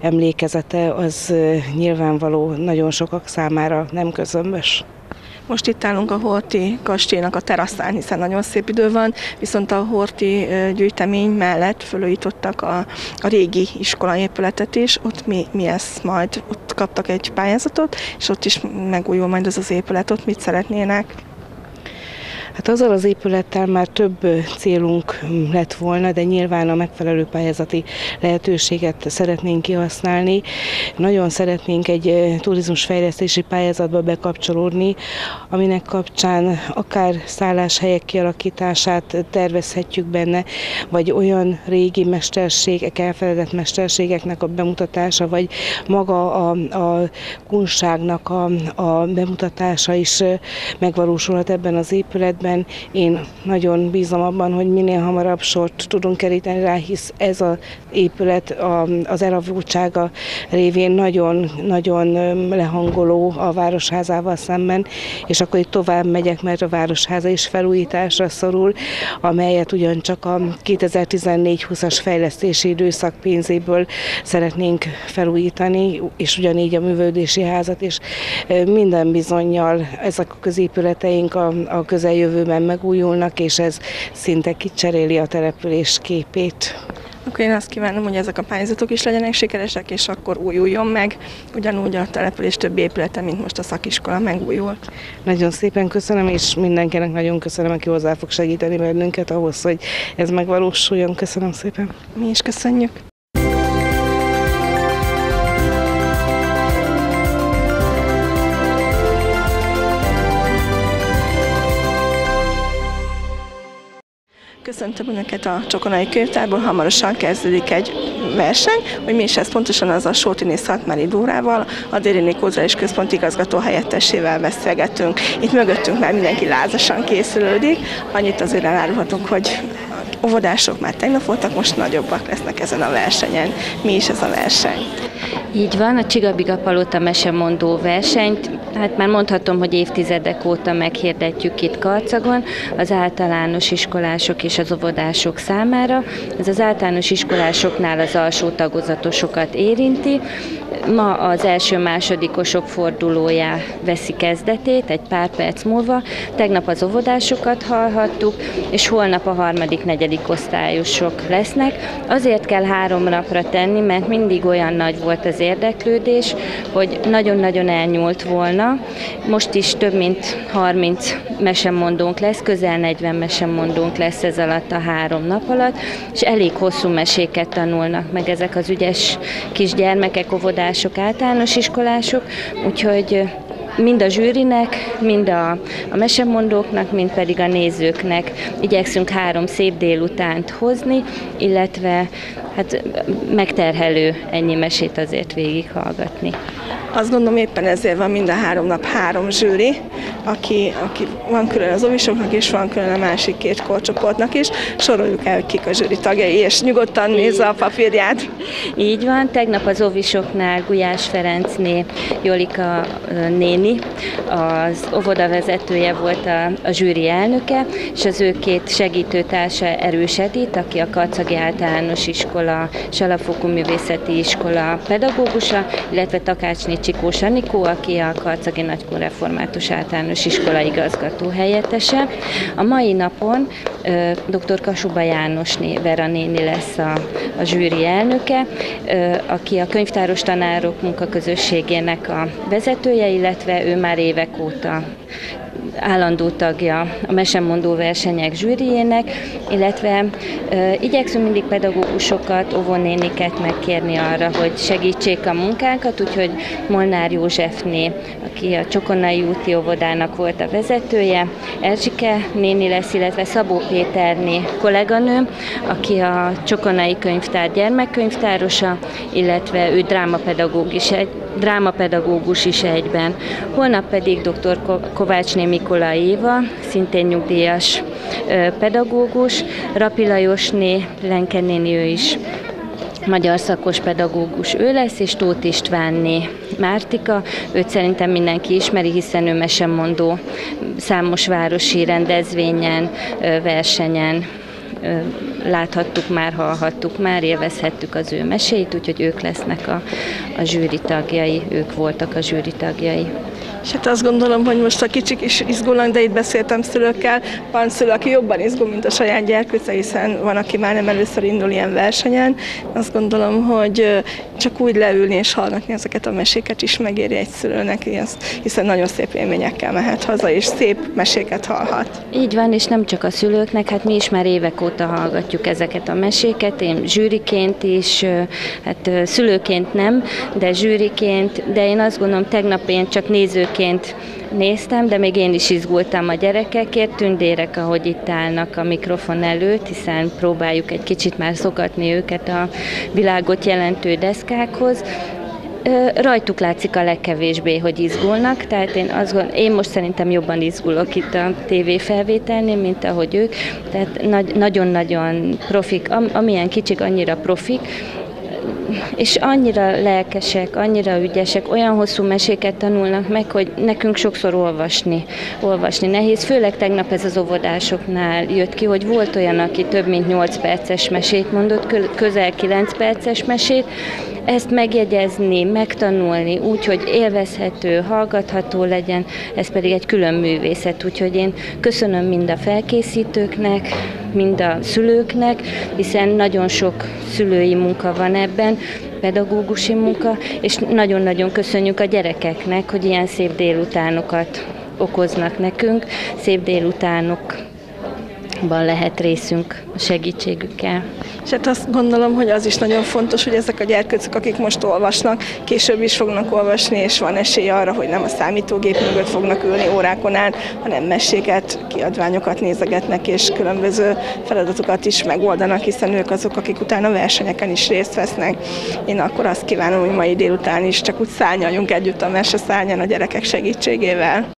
emlékezete az nyilvánvaló nagyon sokak számára nem közömbös. Most itt állunk a Horti kastélynak a teraszán, hiszen nagyon szép idő van, viszont a Horti gyűjtemény mellett fölújítottak a, a régi iskolaépületet is, ott mi, mi ez majd, ott kaptak egy pályázatot, és ott is megújul majd az az épület, ott mit szeretnének. Hát azzal az épülettel már több célunk lett volna, de nyilván a megfelelő pályázati lehetőséget szeretnénk kihasználni. Nagyon szeretnénk egy turizmusfejlesztési pályázatba bekapcsolódni, aminek kapcsán akár szálláshelyek kialakítását tervezhetjük benne, vagy olyan régi mesterségek, elfeledett mesterségeknek a bemutatása, vagy maga a, a kunságnak a, a bemutatása is megvalósulhat ebben az épületben évben. Én nagyon bízom abban, hogy minél hamarabb sort tudunk keríteni rá, hisz ez az épület az elavultsága révén nagyon-nagyon lehangoló a városházával szemben, és akkor itt tovább megyek, mert a városháza is felújításra szorul, amelyet ugyancsak a 2014-20-as fejlesztési időszak pénzéből szeretnénk felújítani, és ugyanígy a művődési házat is. Minden bizonyal ezek a középületeink a, a közeljövő jövőben megújulnak, és ez szinte kicseréli a település képét. Akkor én azt kívánom, hogy ezek a pályázatok is legyenek sikeresek, és akkor újuljon meg, ugyanúgy a település többi épülete, mint most a szakiskola megújult. Nagyon szépen köszönöm, és mindenkinek nagyon köszönöm, aki hozzá fog segíteni bennünket ahhoz, hogy ez megvalósuljon. Köszönöm szépen. Mi is köszönjük. Köszöntöm Önöket a Csokonai Könyvtárból. Hamarosan kezdődik egy verseny, hogy mi is ez pontosan az a Sótiné Szatmári Dórával, a Dérini Kulturális Központ igazgató helyettesével beszélgetünk. Itt mögöttünk már mindenki lázasan készülődik. Annyit azért elárulhatunk, hogy óvodások már tegnap voltak, most nagyobbak lesznek ezen a versenyen. Mi is ez a verseny? Így van, a Csigabiga Palota mesemondó versenyt, hát már mondhatom, hogy évtizedek óta meghirdetjük itt Karcagon az általános iskolások és az óvodások számára. Ez az általános iskolásoknál az alsó tagozatosokat érinti, Ma az első-másodikosok fordulója veszi kezdetét, egy pár perc múlva. Tegnap az óvodásokat hallhattuk, és holnap a harmadik, negyedik osztályosok lesznek. Azért kell három napra tenni, mert mindig olyan nagy volt az érdeklődés, hogy nagyon-nagyon elnyúlt volna. Most is több mint 30 mesemondónk lesz, közel 40 mesemondónk lesz ez alatt a három nap alatt, és elég hosszú meséket tanulnak meg ezek az ügyes kisgyermekek, óvodás iskolások, általános iskolások, úgyhogy mind a zsűrinek, mind a, a mesemondóknak, mind pedig a nézőknek igyekszünk három szép délutánt hozni, illetve hát megterhelő ennyi mesét azért végighallgatni. Azt gondolom éppen ezért van minden három nap három zsűri, aki, aki van külön az ovisoknak és van külön a másik két korcsoportnak is. Soroljuk el, hogy kik a zsűri tagjai, és nyugodtan nézze a papírját. Így van, tegnap az ovisoknál Gulyás Ferencné, Jolika néni, az óvoda vezetője volt a, a zsűri elnöke, és az ő két segítőtársa Erős Edith, aki a Karcagi Általános Iskola és Alapfokú Művészeti Iskola pedagógusa, illetve Takácsné Csikós Anikó, aki a Karcagi Nagykor Református Általános Iskola igazgató helyettese. A mai napon dr. Kasuba János Vera néni lesz a, a zsűri elnöke, aki a könyvtáros tanárok munkaközösségének a vezetője, illetve ő már évek óta állandó tagja a mesemondó versenyek zsűriének, illetve e, igyekszünk mindig pedagógusokat, óvonéniket megkérni arra, hogy segítsék a munkánkat, úgyhogy Molnár Józsefné, aki a Csokonai úti óvodának volt a vezetője, Erzsike néni lesz, illetve Szabó Péterné kolléganő, aki a Csokonai könyvtár gyermekkönyvtárosa, illetve ő drámapedagógus, egy, drámapedagógus is egyben. Holnap pedig dr. Kovácsné Mikola Éva, szintén nyugdíjas pedagógus, Rapi Lajosné, Lenkenéni ő is magyar szakos pedagógus ő lesz, és Tóth Istvánné Mártika. Őt szerintem mindenki ismeri, hiszen ő mesemondó számos városi rendezvényen, versenyen láthattuk már, hallhattuk már, élvezhettük az ő meséit, úgyhogy ők lesznek a, a zsűri tagjai, ők voltak a zsűri tagjai. És hát azt gondolom, hogy most a kicsik is izgulnak, de itt beszéltem szülőkkel, van szülő, aki jobban izgul, mint a saját gyerkőce, hiszen van, aki már nem először indul ilyen versenyen. Azt gondolom, hogy csak úgy leülni és hallgatni ezeket a meséket is megéri egy szülőnek, hiszen nagyon szép élményekkel mehet haza, és szép meséket hallhat. Így van, és nem csak a szülőknek, hát mi is már évek óta hallgatjuk ezeket a meséket, én zsűriként is, hát szülőként nem, de zsűriként, de én azt gondolom, tegnap én csak nézőként Szülőként néztem, de még én is izgultam a gyerekekért, tündérek, ahogy itt állnak a mikrofon előtt, hiszen próbáljuk egy kicsit már szokatni őket a világot jelentő deszkákhoz, rajtuk látszik a legkevésbé, hogy izgulnak, tehát én, azt gond, én most szerintem jobban izgulok itt a tévéfelvételnél, mint ahogy ők, tehát nagyon-nagyon profik, amilyen kicsik, annyira profik, és annyira lelkesek, annyira ügyesek, olyan hosszú meséket tanulnak meg, hogy nekünk sokszor olvasni, olvasni nehéz. Főleg tegnap ez az óvodásoknál jött ki, hogy volt olyan, aki több mint 8 perces mesét mondott, közel 9 perces mesét, ezt megjegyezni, megtanulni úgy, hogy élvezhető, hallgatható legyen, ez pedig egy külön művészet, úgyhogy én köszönöm mind a felkészítőknek, mind a szülőknek, hiszen nagyon sok szülői munka van ebben, pedagógusi munka, és nagyon-nagyon köszönjük a gyerekeknek, hogy ilyen szép délutánokat okoznak nekünk, szép délutánok ban lehet részünk a segítségükkel. És hát azt gondolom, hogy az is nagyon fontos, hogy ezek a gyerkőcök, akik most olvasnak, később is fognak olvasni, és van esély arra, hogy nem a számítógép mögött fognak ülni órákon át, hanem meséket, kiadványokat nézegetnek, és különböző feladatokat is megoldanak, hiszen ők azok, akik utána versenyeken is részt vesznek. Én akkor azt kívánom, hogy mai délután is csak úgy szárnyaljunk együtt a mese szárnyan a gyerekek segítségével.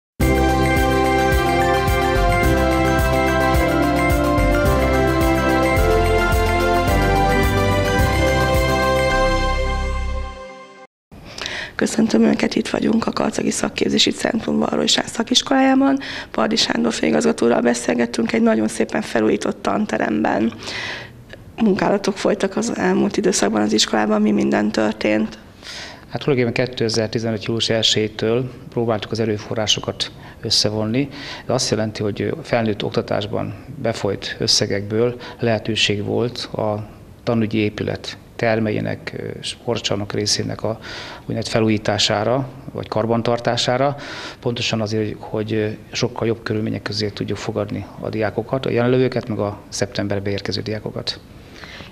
Köszöntöm Önöket, itt vagyunk a Karcagi Szakképzési Centrum Valóság Szakiskolájában. Pardi Sándor főigazgatóral beszélgettünk egy nagyon szépen felújított tanteremben. Munkálatok folytak az elmúlt időszakban az iskolában, mi minden történt? Hát tulajdonképpen 2015. július 1-től próbáltuk az erőforrásokat összevonni. Ez azt jelenti, hogy felnőtt oktatásban befolyt összegekből lehetőség volt a tanügyi épület termeinek, sportcsarnok részének a úgynevezett felújítására, vagy karbantartására, pontosan azért, hogy sokkal jobb körülmények közé tudjuk fogadni a diákokat, a jelenlevőket, meg a szeptemberbe érkező diákokat.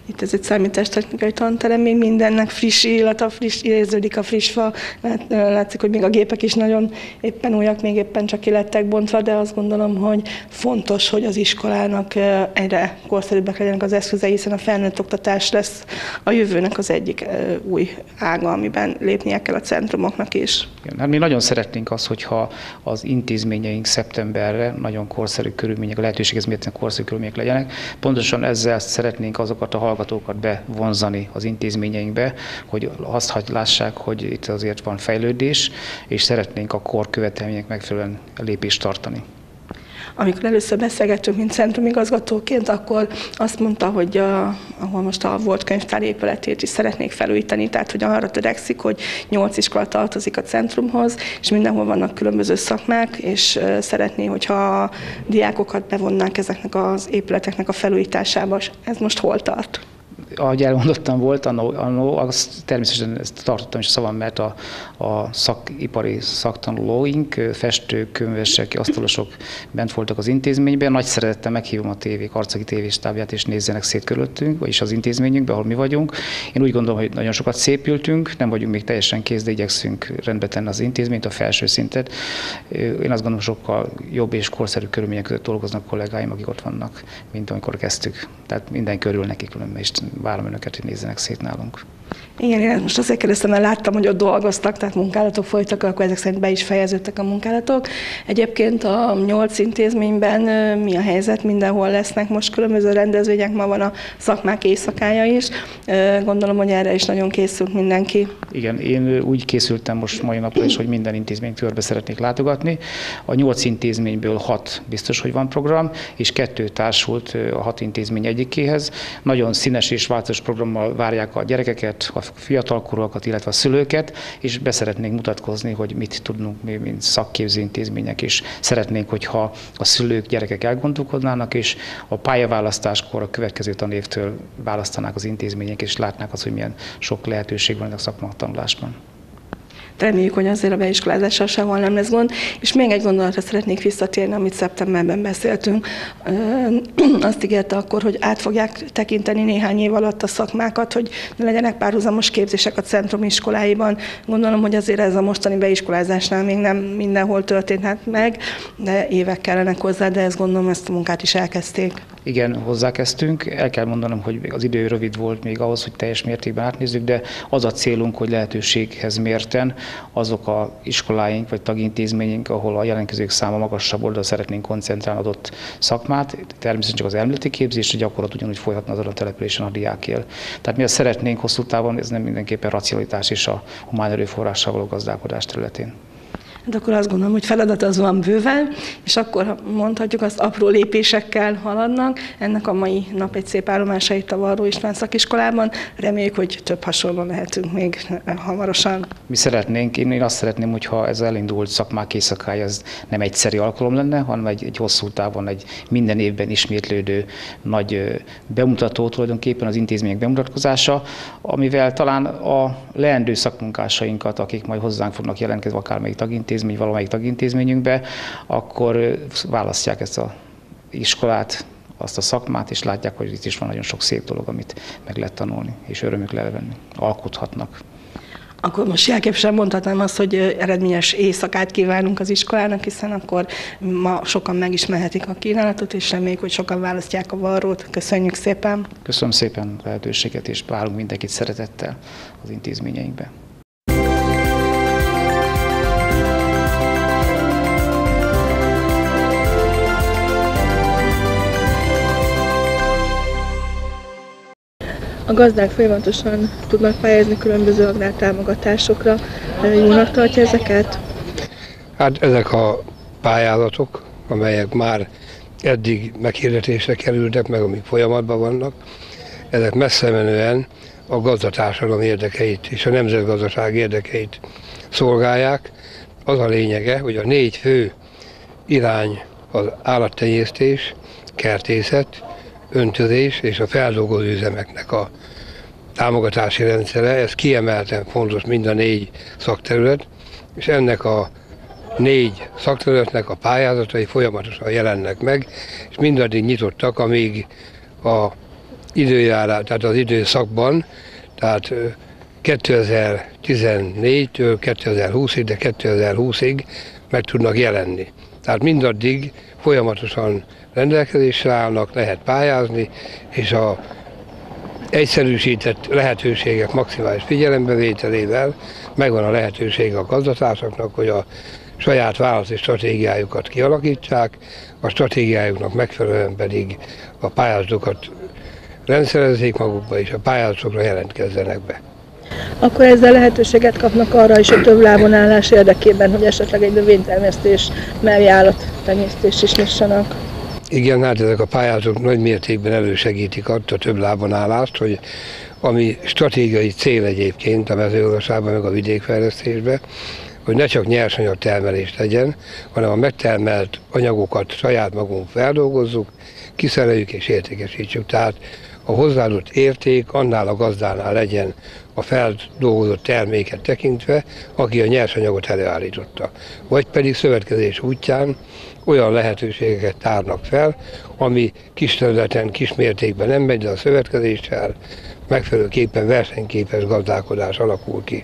Itt ez egy számítástechnikai tanterem, még mindennek friss illata, friss, érződik a friss fa. Látszik, hogy még a gépek is nagyon éppen újak, még éppen csak ki lettek bontva, de azt gondolom, hogy fontos, hogy az iskolának egyre korszerűbbek legyenek az eszközei, hiszen a felnőtt oktatás lesz a jövőnek az egyik új ága, amiben lépnie kell a centrumoknak is. Hát mi nagyon szeretnénk az, hogyha az intézményeink szeptemberre nagyon korszerű körülmények, a lehetőséghez mérten korszerű körülmények legyenek. Pontosan ezzel szeretnénk azokat a hallgatókat bevonzani az intézményeinkbe, hogy azt lássák, hogy itt azért van fejlődés, és szeretnénk a kor követelmények megfelelően lépést tartani. Amikor először beszélgettünk, mint centrumigazgatóként, akkor azt mondta, hogy a, ahol most a volt könyvtár épületét is szeretnék felújítani, tehát hogy arra törekszik, hogy nyolc iskola tartozik a centrumhoz, és mindenhol vannak különböző szakmák, és szeretné, hogyha a diákokat bevonnák ezeknek az épületeknek a felújításába. Ez most hol tart? ahogy elmondottam volt, annó, annó azt természetesen ezt tartottam is a szavam, mert a, a szakipari szaktanulóink, festők, könyvesek, asztalosok bent voltak az intézményben. Nagy szeretettel meghívom a tévé, Karcagi tévéstábját, és nézzenek szét körülöttünk, vagyis az intézményünkben, ahol mi vagyunk. Én úgy gondolom, hogy nagyon sokat szépültünk, nem vagyunk még teljesen kész, de igyekszünk rendbe tenni az intézményt, a felső szintet. Én azt gondolom, sokkal jobb és korszerű körülmények között dolgoznak kollégáim, akik ott vannak, mint amikor kezdtük. Tehát minden körül nekik különben is várom önöket, hogy nézzenek szét nálunk. Igen, én most azért kérdeztem, mert láttam, hogy ott dolgoztak, tehát munkálatok folytak, akkor ezek szerint be is fejeződtek a munkálatok. Egyébként a nyolc intézményben mi a helyzet? Mindenhol lesznek most különböző rendezvények, ma van a szakmák éjszakája is. Gondolom, hogy erre is nagyon készült mindenki. Igen, én úgy készültem most mai napra is, hogy minden intézményt körbe szeretnék látogatni. A nyolc intézményből hat biztos, hogy van program, és kettő társult a hat intézmény egyikéhez. Nagyon színes és változó programmal várják a gyerekeket, a fiatalkorúakat, illetve a szülőket, és beszeretnénk mutatkozni, hogy mit tudunk mi, mint szakképző intézmények, és szeretnénk, hogyha a szülők, gyerekek elgondolkodnának, és a pályaválasztáskor a következő tanévtől választanák az intézmények, és látnák az, hogy milyen sok lehetőség van a szakmatanulásban reméljük, hogy azért a beiskolázással sehol nem lesz gond. És még egy gondolatra szeretnék visszatérni, amit szeptemberben beszéltünk. Azt ígérte akkor, hogy át fogják tekinteni néhány év alatt a szakmákat, hogy ne legyenek párhuzamos képzések a centrum iskoláiban. Gondolom, hogy azért ez a mostani beiskolázásnál még nem mindenhol történhet meg, de évek kellenek hozzá, de ezt gondolom, ezt a munkát is elkezdték. Igen, hozzákezdtünk. El kell mondanom, hogy az idő rövid volt még ahhoz, hogy teljes mértékben átnézzük, de az a célunk, hogy lehetőséghez mérten azok a iskoláink vagy tagintézményünk, ahol a jelentkezők száma magasabb oldal szeretnénk koncentrálni adott szakmát, természetesen csak az elméleti képzés, a gyakorlat ugyanúgy folyhatna azon a településen a diákél. Tehát mi azt szeretnénk hosszú távon, ez nem mindenképpen racionalitás és a humán erőforrással való gazdálkodás területén. Hát akkor azt gondolom, hogy feladat az van bőven, és akkor mondhatjuk, azt apró lépésekkel haladnak. Ennek a mai nap egy szép állomása itt a Varró István szakiskolában. Reméljük, hogy több hasonlóan lehetünk még hamarosan. Mi szeretnénk, én, én azt szeretném, hogyha ez elindult szakmák éjszakája, ez nem egyszeri alkalom lenne, hanem egy, egy hosszú távon, egy minden évben ismétlődő nagy bemutató tulajdonképpen az intézmények bemutatkozása, amivel talán a leendő szakmunkásainkat, akik majd hozzánk fognak jelentkezni, akármelyik tagintézmény, intézmény, valamelyik tagintézményünkbe, akkor választják ezt az iskolát, azt a szakmát, és látják, hogy itt is van nagyon sok szép dolog, amit meg lehet tanulni, és örömük levenni. Alkothatnak. Akkor most jelképesen mondhatnám azt, hogy eredményes éjszakát kívánunk az iskolának, hiszen akkor ma sokan megismerhetik a kínálatot, és reméljük, hogy sokan választják a varrót. Köszönjük szépen! Köszönöm szépen a lehetőséget, és várunk mindenkit szeretettel az intézményeinkbe. A gazdák folyamatosan tudnak pályázni különböző agrártámogatásokra. Jónak tartja ezeket? Hát ezek a pályázatok, amelyek már eddig meghirdetésre kerültek, meg amik folyamatban vannak, ezek messze menően a gazdatársadalom érdekeit és a nemzetgazdaság érdekeit szolgálják. Az a lényege, hogy a négy fő irány az állattenyésztés, kertészet, öntözés és a feldolgozó üzemeknek a támogatási rendszere, ez kiemelten fontos mind a négy szakterület, és ennek a négy szakterületnek a pályázatai folyamatosan jelennek meg, és mindaddig nyitottak, amíg a időjárás, tehát az időszakban, tehát 2014-től 2020-ig, de 2020-ig meg tudnak jelenni. Tehát mindaddig folyamatosan rendelkezésre állnak, lehet pályázni, és a egyszerűsített lehetőségek maximális figyelembevételével megvan a lehetőség a gazdatársaknak, hogy a saját vállalati stratégiájukat kialakítsák, a stratégiájuknak megfelelően pedig a pályázatokat rendszerezzék magukba, és a pályázatokra jelentkezzenek be. Akkor ezzel lehetőséget kapnak arra is a több lábonállás érdekében, hogy esetleg egy növénytermesztés mellé állattenyésztés is nyissanak. Igen, hát ezek a pályázatok nagy mértékben elősegítik azt a több lábon állást, hogy ami stratégiai cél egyébként a mezőgazdaságban, meg a vidékfejlesztésben, hogy ne csak nyersanyag termelés legyen, hanem a megtermelt anyagokat saját magunk feldolgozzuk, kiszereljük és értékesítsük. Tehát a hozzáadott érték annál a gazdánál legyen a feldolgozott terméket tekintve, aki a nyersanyagot előállította. Vagy pedig szövetkezés útján olyan lehetőségeket tárnak fel, ami kis területen, kis mértékben nem megy, de a szövetkezéssel megfelelőképpen versenyképes gazdálkodás alakul ki.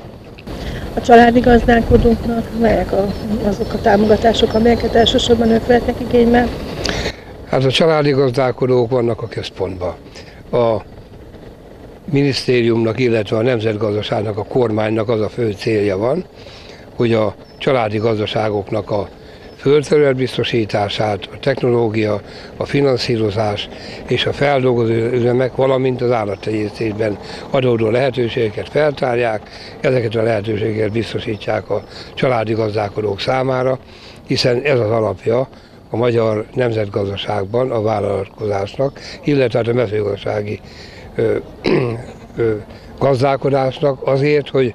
A családi gazdálkodóknak melyek a, azok a támogatások, amelyeket elsősorban ők vehetnek igénybe? Hát a családi gazdálkodók vannak a központban. A minisztériumnak, illetve a nemzetgazdaságnak, a kormánynak az a fő célja van, hogy a családi gazdaságoknak a földterület biztosítását, a technológia, a finanszírozás és a feldolgozó üzemek, valamint az állattenyésztésben adódó lehetőségeket feltárják, ezeket a lehetőségeket biztosítják a családi gazdálkodók számára, hiszen ez az alapja a magyar nemzetgazdaságban a vállalkozásnak, illetve hát a mezőgazdasági ö, ö, gazdálkodásnak azért, hogy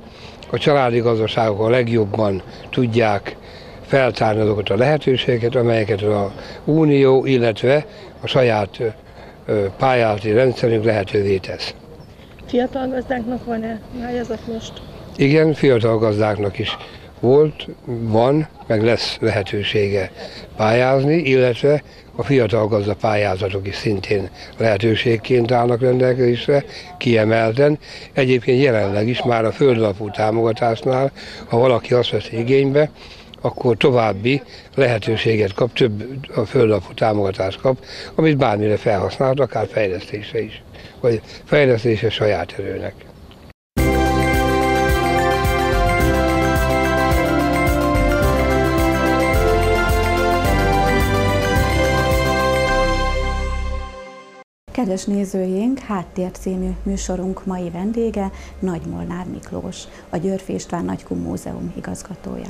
a családi gazdaságok a legjobban tudják feltárni azokat a lehetőségeket, amelyeket a Unió, illetve a saját pályázati rendszerünk lehetővé tesz. Fiatal gazdáknak van-e pályázat most? Igen, fiatal gazdáknak is volt, van, meg lesz lehetősége pályázni, illetve a fiatal gazda pályázatok is szintén lehetőségként állnak rendelkezésre, kiemelten. Egyébként jelenleg is már a földalapú támogatásnál, ha valaki azt veszi igénybe, akkor további lehetőséget kap, több a földalapú támogatást kap, amit bármire felhasználhat, akár fejlesztésre is, vagy fejlesztése saját erőnek. Kedves nézőink, Háttér című műsorunk mai vendége Nagy Molnár Miklós, a Györfi István Nagykum Múzeum igazgatója.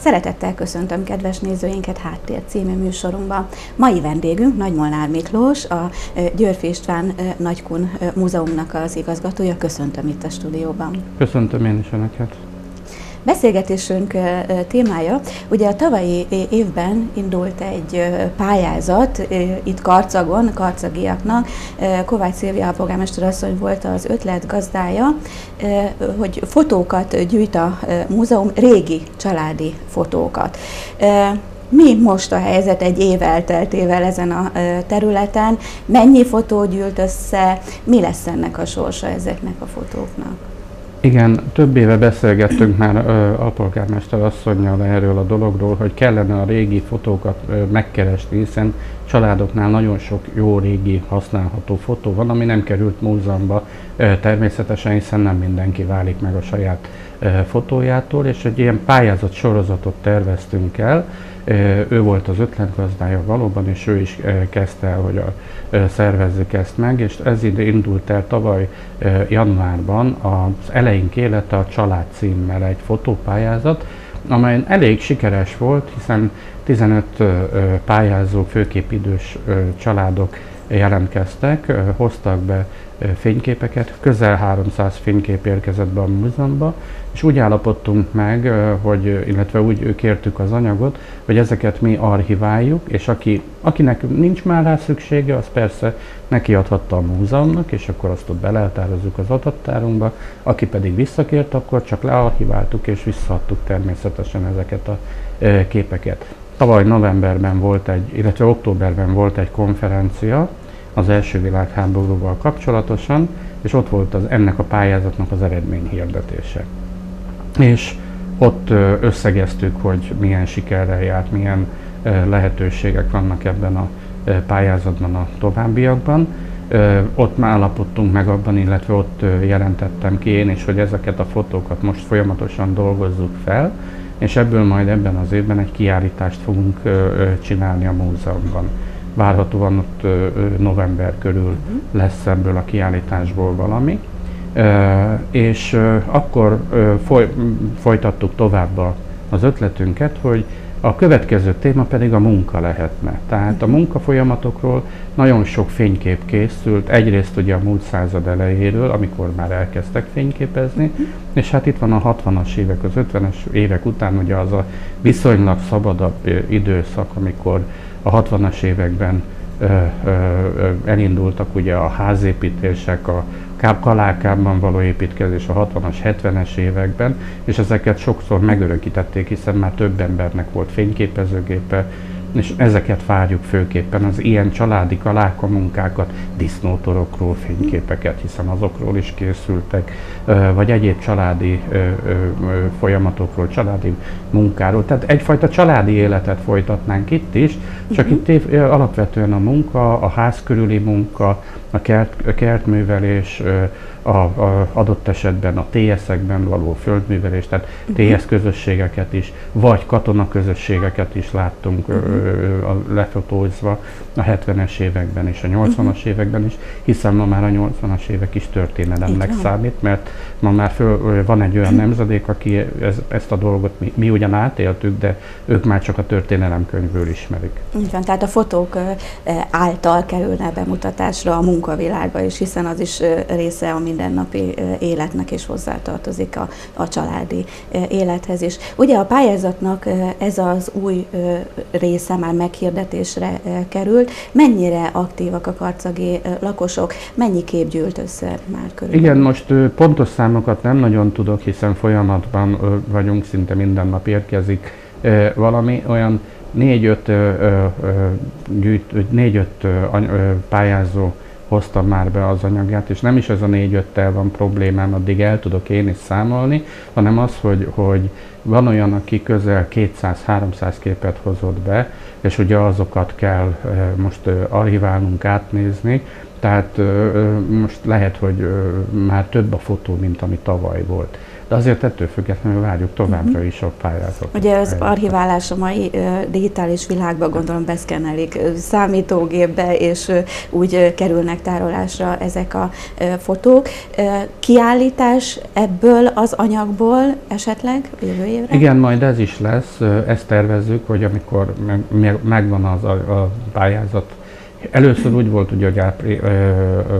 Szeretettel köszöntöm kedves nézőinket Háttér című műsorunkba. Mai vendégünk Nagy Molnár Miklós, a Györfi István Nagykun Múzeumnak az igazgatója. Köszöntöm itt a stúdióban. Köszöntöm én is Önöket. Beszélgetésünk témája, ugye a tavalyi évben indult egy pályázat itt Karcagon, karcagiaknak. Kovács Szilvia polgármester asszony volt az ötlet gazdája, hogy fotókat gyűjt a múzeum, régi családi fotókat. Mi most a helyzet egy év elteltével ezen a területen? Mennyi fotó gyűlt össze? Mi lesz ennek a sorsa ezeknek a fotóknak? Igen, több éve beszélgettünk már alpolgármester asszonynal erről a dologról, hogy kellene a régi fotókat ö, megkeresni, hiszen családoknál nagyon sok jó régi használható fotó van, ami nem került múzeumba ö, természetesen, hiszen nem mindenki válik meg a saját ö, fotójától, és egy ilyen pályázat sorozatot terveztünk el, ő volt az ötletgazdája valóban, és ő is kezdte el, hogy a, szervezzük ezt meg, és ez ide indult el tavaly januárban az eleink élete a család címmel egy fotópályázat, amely elég sikeres volt, hiszen 15 pályázó, főképp idős családok jelentkeztek, hoztak be fényképeket, közel 300 fénykép érkezett be a múzeumba, és úgy állapodtunk meg, hogy, illetve úgy kértük az anyagot, hogy ezeket mi archiváljuk, és aki, akinek nincs már rá szüksége, az persze neki adhatta a múzeumnak, és akkor azt ott beleeltározzuk az adattárunkba, aki pedig visszakért, akkor csak learchiváltuk és visszaadtuk természetesen ezeket a képeket. Tavaly novemberben volt egy, illetve októberben volt egy konferencia az első világháborúval kapcsolatosan, és ott volt az, ennek a pályázatnak az eredmény hirdetése és ott összegeztük, hogy milyen sikerrel járt, milyen lehetőségek vannak ebben a pályázatban a továbbiakban. Ott már állapodtunk meg abban, illetve ott jelentettem ki én is, hogy ezeket a fotókat most folyamatosan dolgozzuk fel, és ebből majd ebben az évben egy kiállítást fogunk csinálni a múzeumban. Várhatóan ott november körül lesz ebből a kiállításból valami és akkor folytattuk tovább az ötletünket, hogy a következő téma pedig a munka lehetne. Tehát a munkafolyamatokról nagyon sok fénykép készült, egyrészt ugye a múlt század elejéről, amikor már elkezdtek fényképezni, és hát itt van a 60-as évek, az 50-es évek után ugye az a viszonylag szabadabb időszak, amikor a 60-as években elindultak ugye a házépítések, a Kalákában való építkezés a 60-as, 70-es években, és ezeket sokszor megörökítették, hiszen már több embernek volt fényképezőgépe, és ezeket várjuk főképpen, az ilyen családi kaláka munkákat, disznótorokról fényképeket, hiszen azokról is készültek, vagy egyéb családi folyamatokról, családi munkáról. Tehát egyfajta családi életet folytatnánk itt is, csak uh-huh. itt alapvetően a munka, a ház körüli munka, a, kert, a kertművelés, a, a adott esetben a TS-ekben való földművelés, tehát uh-huh. TS közösségeket is, vagy katona közösségeket is láttunk uh-huh. a, lefotózva a 70-es években és a 80-as uh-huh. években is, hiszen ma már a 80-as évek is történelemnek számít, mert ma már föl, van egy olyan nemzedék, aki ez, ezt a dolgot mi, mi ugyan átéltük, de ők már csak a történelemkönyvből ismerik. Így van, tehát a fotók által kerülne bemutatásra a munkavilágba is, hiszen az is része a mindennapi életnek is hozzátartozik a, a családi élethez is. Ugye a pályázatnak ez az új része már meghirdetésre került. Mennyire aktívak a karcagi lakosok? Mennyi kép gyűlt össze már körülbelül? Igen, most pontos számokat nem nagyon tudok, hiszen folyamatban vagyunk, szinte minden nap érkezik valami olyan négy-öt négy-öt pályázó hoztam már be az anyagját, és nem is ez a négy-öttel van problémám, addig el tudok én is számolni, hanem az, hogy, hogy van olyan, aki közel 200-300 képet hozott be, és ugye azokat kell most archiválnunk, átnézni, tehát most lehet, hogy már több a fotó, mint ami tavaly volt de azért ettől függetlenül várjuk továbbra uh-huh. is a pályázatot. Ugye az archiválás a mai digitális világban gondolom beszkennelik számítógépbe, és úgy kerülnek tárolásra ezek a fotók. Kiállítás ebből az anyagból esetleg jövő évre? Igen, majd ez is lesz. Ezt tervezzük, hogy amikor meg, megvan az a, pályázat, Először úgy volt, ugye, hogy ápri,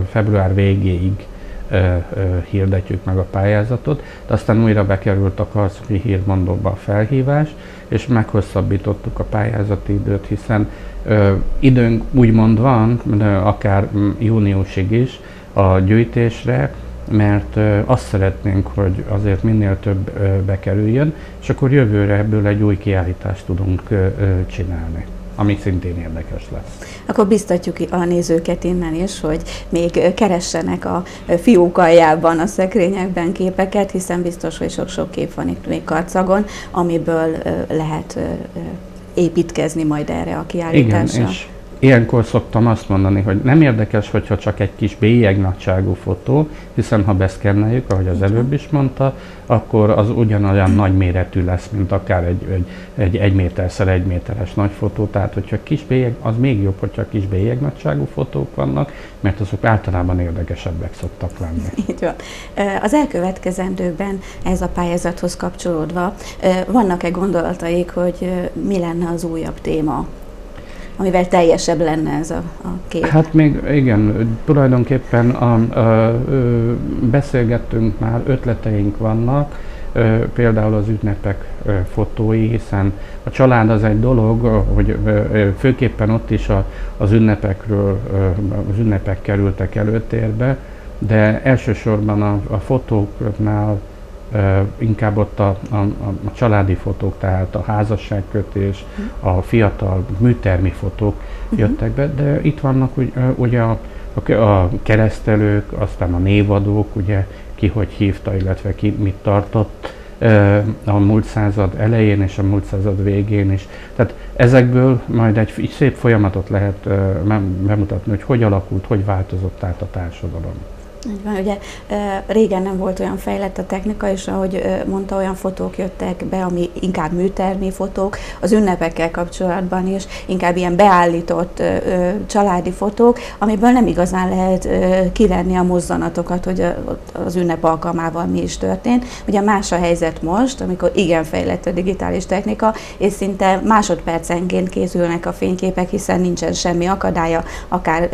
február végéig hirdetjük meg a pályázatot, de aztán újra bekerült a Karszki hírmondóba a felhívás, és meghosszabbítottuk a pályázati időt, hiszen ö, időnk úgymond van, akár júniusig is a gyűjtésre, mert azt szeretnénk, hogy azért minél több bekerüljön, és akkor jövőre ebből egy új kiállítást tudunk csinálni ami szintén érdekes lesz. Akkor biztatjuk a nézőket innen is, hogy még keressenek a fiók aljában, a szekrényekben képeket, hiszen biztos, hogy sok-sok kép van itt még karcagon, amiből lehet építkezni majd erre a kiállításra. Igen, és Ilyenkor szoktam azt mondani, hogy nem érdekes, hogyha csak egy kis nagyságú fotó, hiszen ha beszkenneljük, ahogy az előbb is mondta, akkor az ugyanolyan nagy méretű lesz, mint akár egy, egy, egy, egy méterszer egy méteres nagy fotó. Tehát, hogyha kis bélyeg, az még jobb, hogyha kis nagyságú fotók vannak, mert azok általában érdekesebbek szoktak lenni. Így van. Az elkövetkezendőkben ez a pályázathoz kapcsolódva vannak-e gondolataik, hogy mi lenne az újabb téma amivel teljesebb lenne ez a, a kép. Hát még igen, tulajdonképpen a, a, a, beszélgettünk már, ötleteink vannak, például az ünnepek fotói, hiszen a család az egy dolog, hogy főképpen ott is az ünnepekről, az ünnepek kerültek előtérbe, de elsősorban a, a fotóknál inkább ott a, a, a családi fotók, tehát a házasságkötés, a fiatal műtermi fotók uh-huh. jöttek be, de itt vannak ugye a, a, a keresztelők, aztán a névadók, ugye ki hogy hívta, illetve ki mit tartott a múlt század elején és a múlt század végén is. Tehát ezekből majd egy, egy szép folyamatot lehet bemutatni, hogy hogy alakult, hogy változott át a társadalom. Így van, ugye régen nem volt olyan fejlett a technika, és ahogy mondta, olyan fotók jöttek be, ami inkább műtermi fotók, az ünnepekkel kapcsolatban is, inkább ilyen beállított családi fotók, amiből nem igazán lehet kivenni a mozzanatokat, hogy az ünnep alkalmával mi is történt. Ugye más a helyzet most, amikor igen fejlett a digitális technika, és szinte másodpercenként készülnek a fényképek, hiszen nincsen semmi akadálya, akár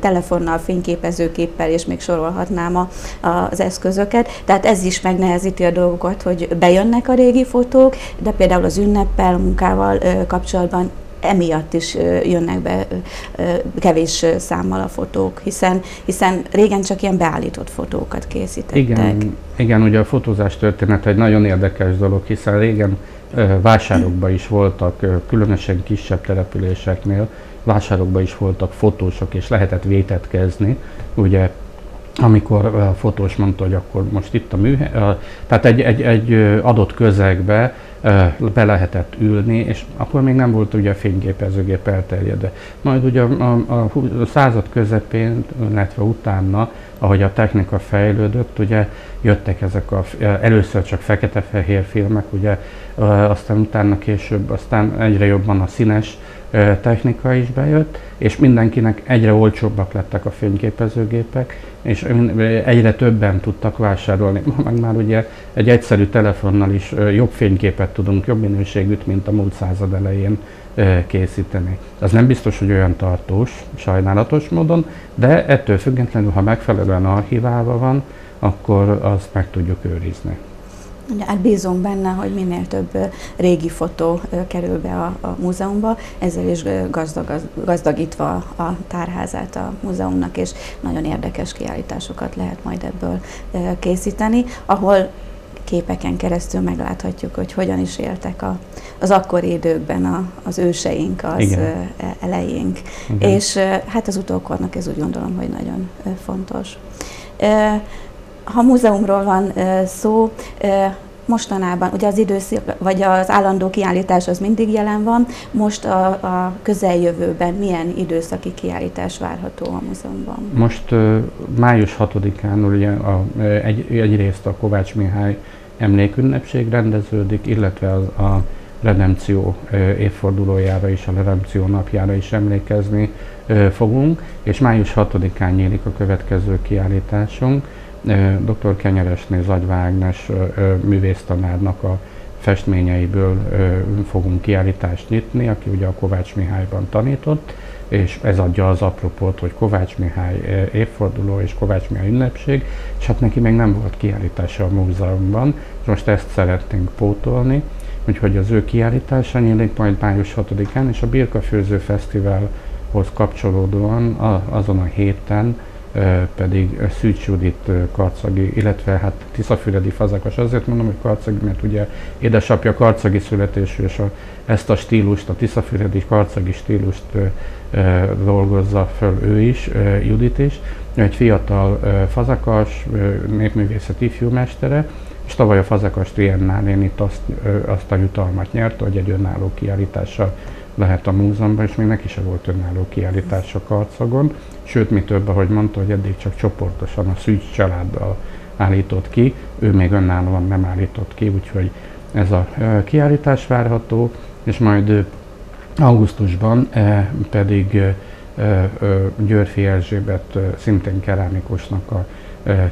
telefonnal, fényképezőképpel, és még sorol sorolhatnám a, az eszközöket. Tehát ez is megnehezíti a dolgokat, hogy bejönnek a régi fotók, de például az ünneppel, munkával kapcsolatban emiatt is jönnek be kevés számmal a fotók, hiszen, hiszen régen csak ilyen beállított fotókat készítettek. Igen, igen, ugye a fotózás történet egy nagyon érdekes dolog, hiszen régen vásárokban is voltak, különösen kisebb településeknél, vásárokban is voltak fotósok, és lehetett vétetkezni, ugye amikor a fotós mondta, hogy akkor most itt a műhely, tehát egy, egy, egy adott közegbe be lehetett ülni, és akkor még nem volt ugye a fényképezőgép elterjedve. Majd ugye a, a, a század közepén, illetve utána, ahogy a technika fejlődött, ugye jöttek ezek a, először csak fekete-fehér filmek, ugye, aztán utána később, aztán egyre jobban a színes technika is bejött, és mindenkinek egyre olcsóbbak lettek a fényképezőgépek, és egyre többen tudtak vásárolni. Ma meg már ugye egy egyszerű telefonnal is jobb fényképet tudunk, jobb minőségűt, mint a múlt század elején készíteni. Az nem biztos, hogy olyan tartós, sajnálatos módon, de ettől függetlenül, ha megfelelően archiválva van, akkor azt meg tudjuk őrizni. Hát bízunk benne, hogy minél több régi fotó kerül be a, a múzeumba, ezzel is gazdag, gazdagítva a tárházát a múzeumnak, és nagyon érdekes kiállításokat lehet majd ebből készíteni, ahol képeken keresztül megláthatjuk, hogy hogyan is éltek a, az akkori időkben a, az őseink, az Igen. E, elejénk. Igen. És hát az utókornak ez úgy gondolom, hogy nagyon fontos. Ha múzeumról van szó, mostanában, ugye az időszak, vagy az állandó kiállítás az mindig jelen van, most a, a közeljövőben milyen időszaki kiállítás várható a múzeumban? Most május 6-án ugye a, egy, egyrészt a Kovács Mihály emlékünnepség rendeződik, illetve a, a redemció évfordulójára és a redemció napjára is emlékezni fogunk, és május 6-án nyílik a következő kiállításunk, dr. Kenyeresné Zagyva Ágnes művésztanárnak a festményeiből fogunk kiállítást nyitni, aki ugye a Kovács Mihályban tanított, és ez adja az apropót, hogy Kovács Mihály évforduló és Kovács Mihály ünnepség, és hát neki még nem volt kiállítása a múzeumban, és most ezt szeretnénk pótolni, úgyhogy az ő kiállítása nyílik majd május 6-án, és a Birka Főző Fesztiválhoz kapcsolódóan azon a héten pedig Szűcs Judit karcagi, illetve hát Tiszafüredi Fazakas. Azért mondom, hogy karcagi, mert ugye édesapja karcagi születésű, és a, ezt a stílust, a Tiszafüredi karcagi stílust e, dolgozza föl ő is, e, Judit is. Egy fiatal e, fazakas, e, népművészet ifjúmestere, és tavaly a Fazekas Triennálén itt azt, azt a jutalmat nyerte, hogy egy önálló kiállítással lehet a múzeumban, és még neki se volt önálló kiállítás a Karcagon. Sőt, mi több, ahogy mondta, hogy eddig csak csoportosan a Szűcs családdal állított ki, ő még önállóan nem állított ki, úgyhogy ez a kiállítás várható, és majd augusztusban pedig Györfi Erzsébet szintén kerámikusnak a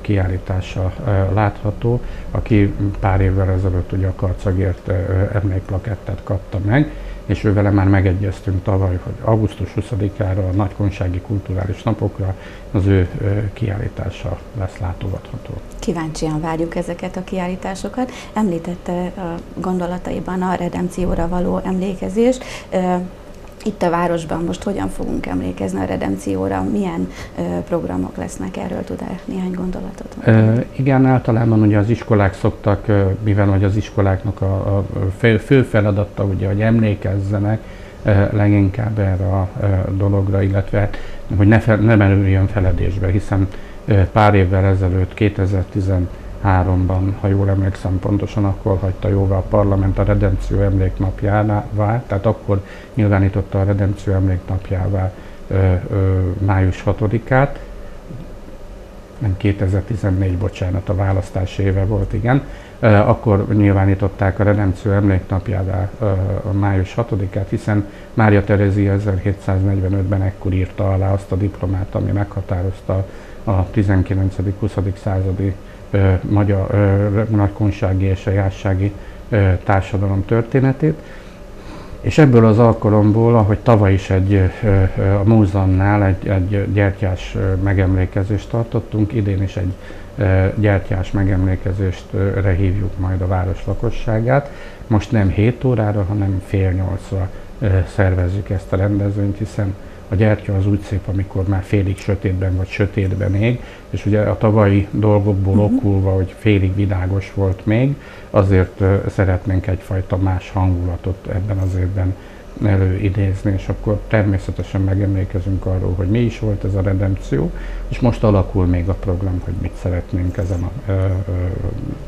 kiállítása látható, aki pár évvel ezelőtt ugye a Karcagért emlékplakettet kapta meg, és ővele már megegyeztünk tavaly, hogy augusztus 20-ára a Nagykonsági Kulturális Napokra az ő kiállítása lesz látogatható. Kíváncsian várjuk ezeket a kiállításokat. Említette a gondolataiban a redemcióra való emlékezést. Itt a városban most hogyan fogunk emlékezni a redemcióra, milyen ö, programok lesznek, erről? Tud -e néhány gondolatot E, igen, általában ugye az iskolák szoktak, mivel hogy az iskoláknak a, a fő, fő feladata ugye, hogy emlékezzenek leginkább erre a dologra, illetve hogy ne, fel, ne merüljön feledésbe, hiszen pár évvel ezelőtt, 2010 2003-ban, ha jól emlékszem pontosan, akkor hagyta jóvá a parlament a Redempció emléknapjává, tehát akkor nyilvánította a Redempció emléknapjává ö, ö, május 6-át, nem 2014, bocsánat, a választás éve volt, igen, akkor nyilvánították a Redempció emléknapjává a május 6-át, hiszen Mária Terezia 1745-ben ekkor írta alá azt a diplomát, ami meghatározta a 19.-20. századi magyar nagykonsági és a jássági társadalom történetét. És ebből az alkalomból, ahogy tavaly is egy, a múzeumnál egy, egy gyertyás megemlékezést tartottunk, idén is egy gyertyás megemlékezést hívjuk majd a város lakosságát. Most nem 7 órára, hanem fél nyolcra szervezzük ezt a rendezvényt, hiszen a gyertya az úgy szép, amikor már félig sötétben vagy sötétben ég, és ugye a tavalyi dolgokból uh-huh. okulva, hogy félig világos volt még, azért szeretnénk egyfajta más hangulatot ebben az évben előidézni, és akkor természetesen megemlékezünk arról, hogy mi is volt ez a redempció, és most alakul még a program, hogy mit szeretnénk ezen a ö, ö,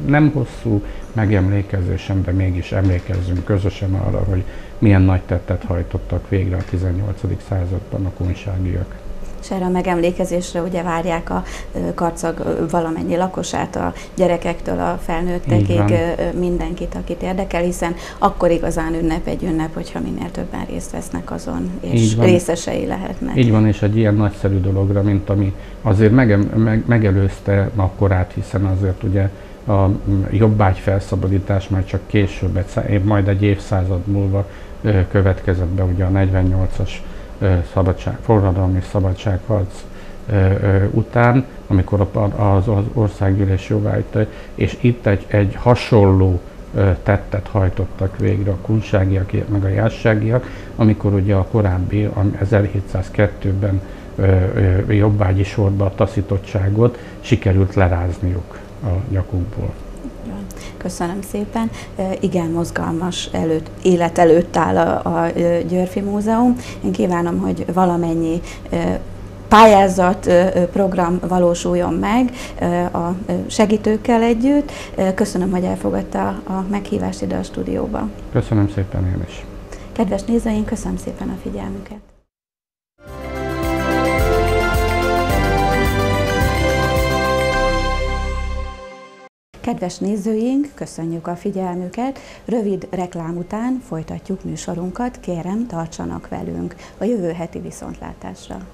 nem hosszú megemlékezésen, de mégis emlékezzünk közösen arra, hogy milyen nagy tettet hajtottak végre a 18. században a kunságiak és erre a megemlékezésre ugye várják a karcag valamennyi lakosát, a gyerekektől a felnőttekig mindenkit, akit érdekel, hiszen akkor igazán ünnep egy ünnep, hogyha minél többen részt vesznek azon, és részesei lehetnek. Így van, és egy ilyen nagyszerű dologra, mint ami azért mege, meg, megelőzte a korát, hiszen azért ugye a jobbágy felszabadítás már csak később, majd egy évszázad múlva következett be ugye a 48-as szabadság, forradalmi szabadságharc után, amikor az országgyűlés jóváhagyta, és itt egy, egy hasonló tettet hajtottak végre a kunságiak, meg a jásságiak, amikor ugye a korábbi, 1702-ben jobbágyi sorba a taszítottságot sikerült lerázniuk a nyakukból. Köszönöm szépen. Igen, mozgalmas előtt, élet előtt áll a, a Györfi Múzeum. Én kívánom, hogy valamennyi pályázat, program valósuljon meg a segítőkkel együtt. Köszönöm, hogy elfogadta a meghívást ide a stúdióba. Köszönöm szépen én is. Kedves nézőink, köszönöm szépen a figyelmüket. Kedves nézőink, köszönjük a figyelmüket. Rövid reklám után folytatjuk műsorunkat. Kérem, tartsanak velünk a jövő heti viszontlátásra.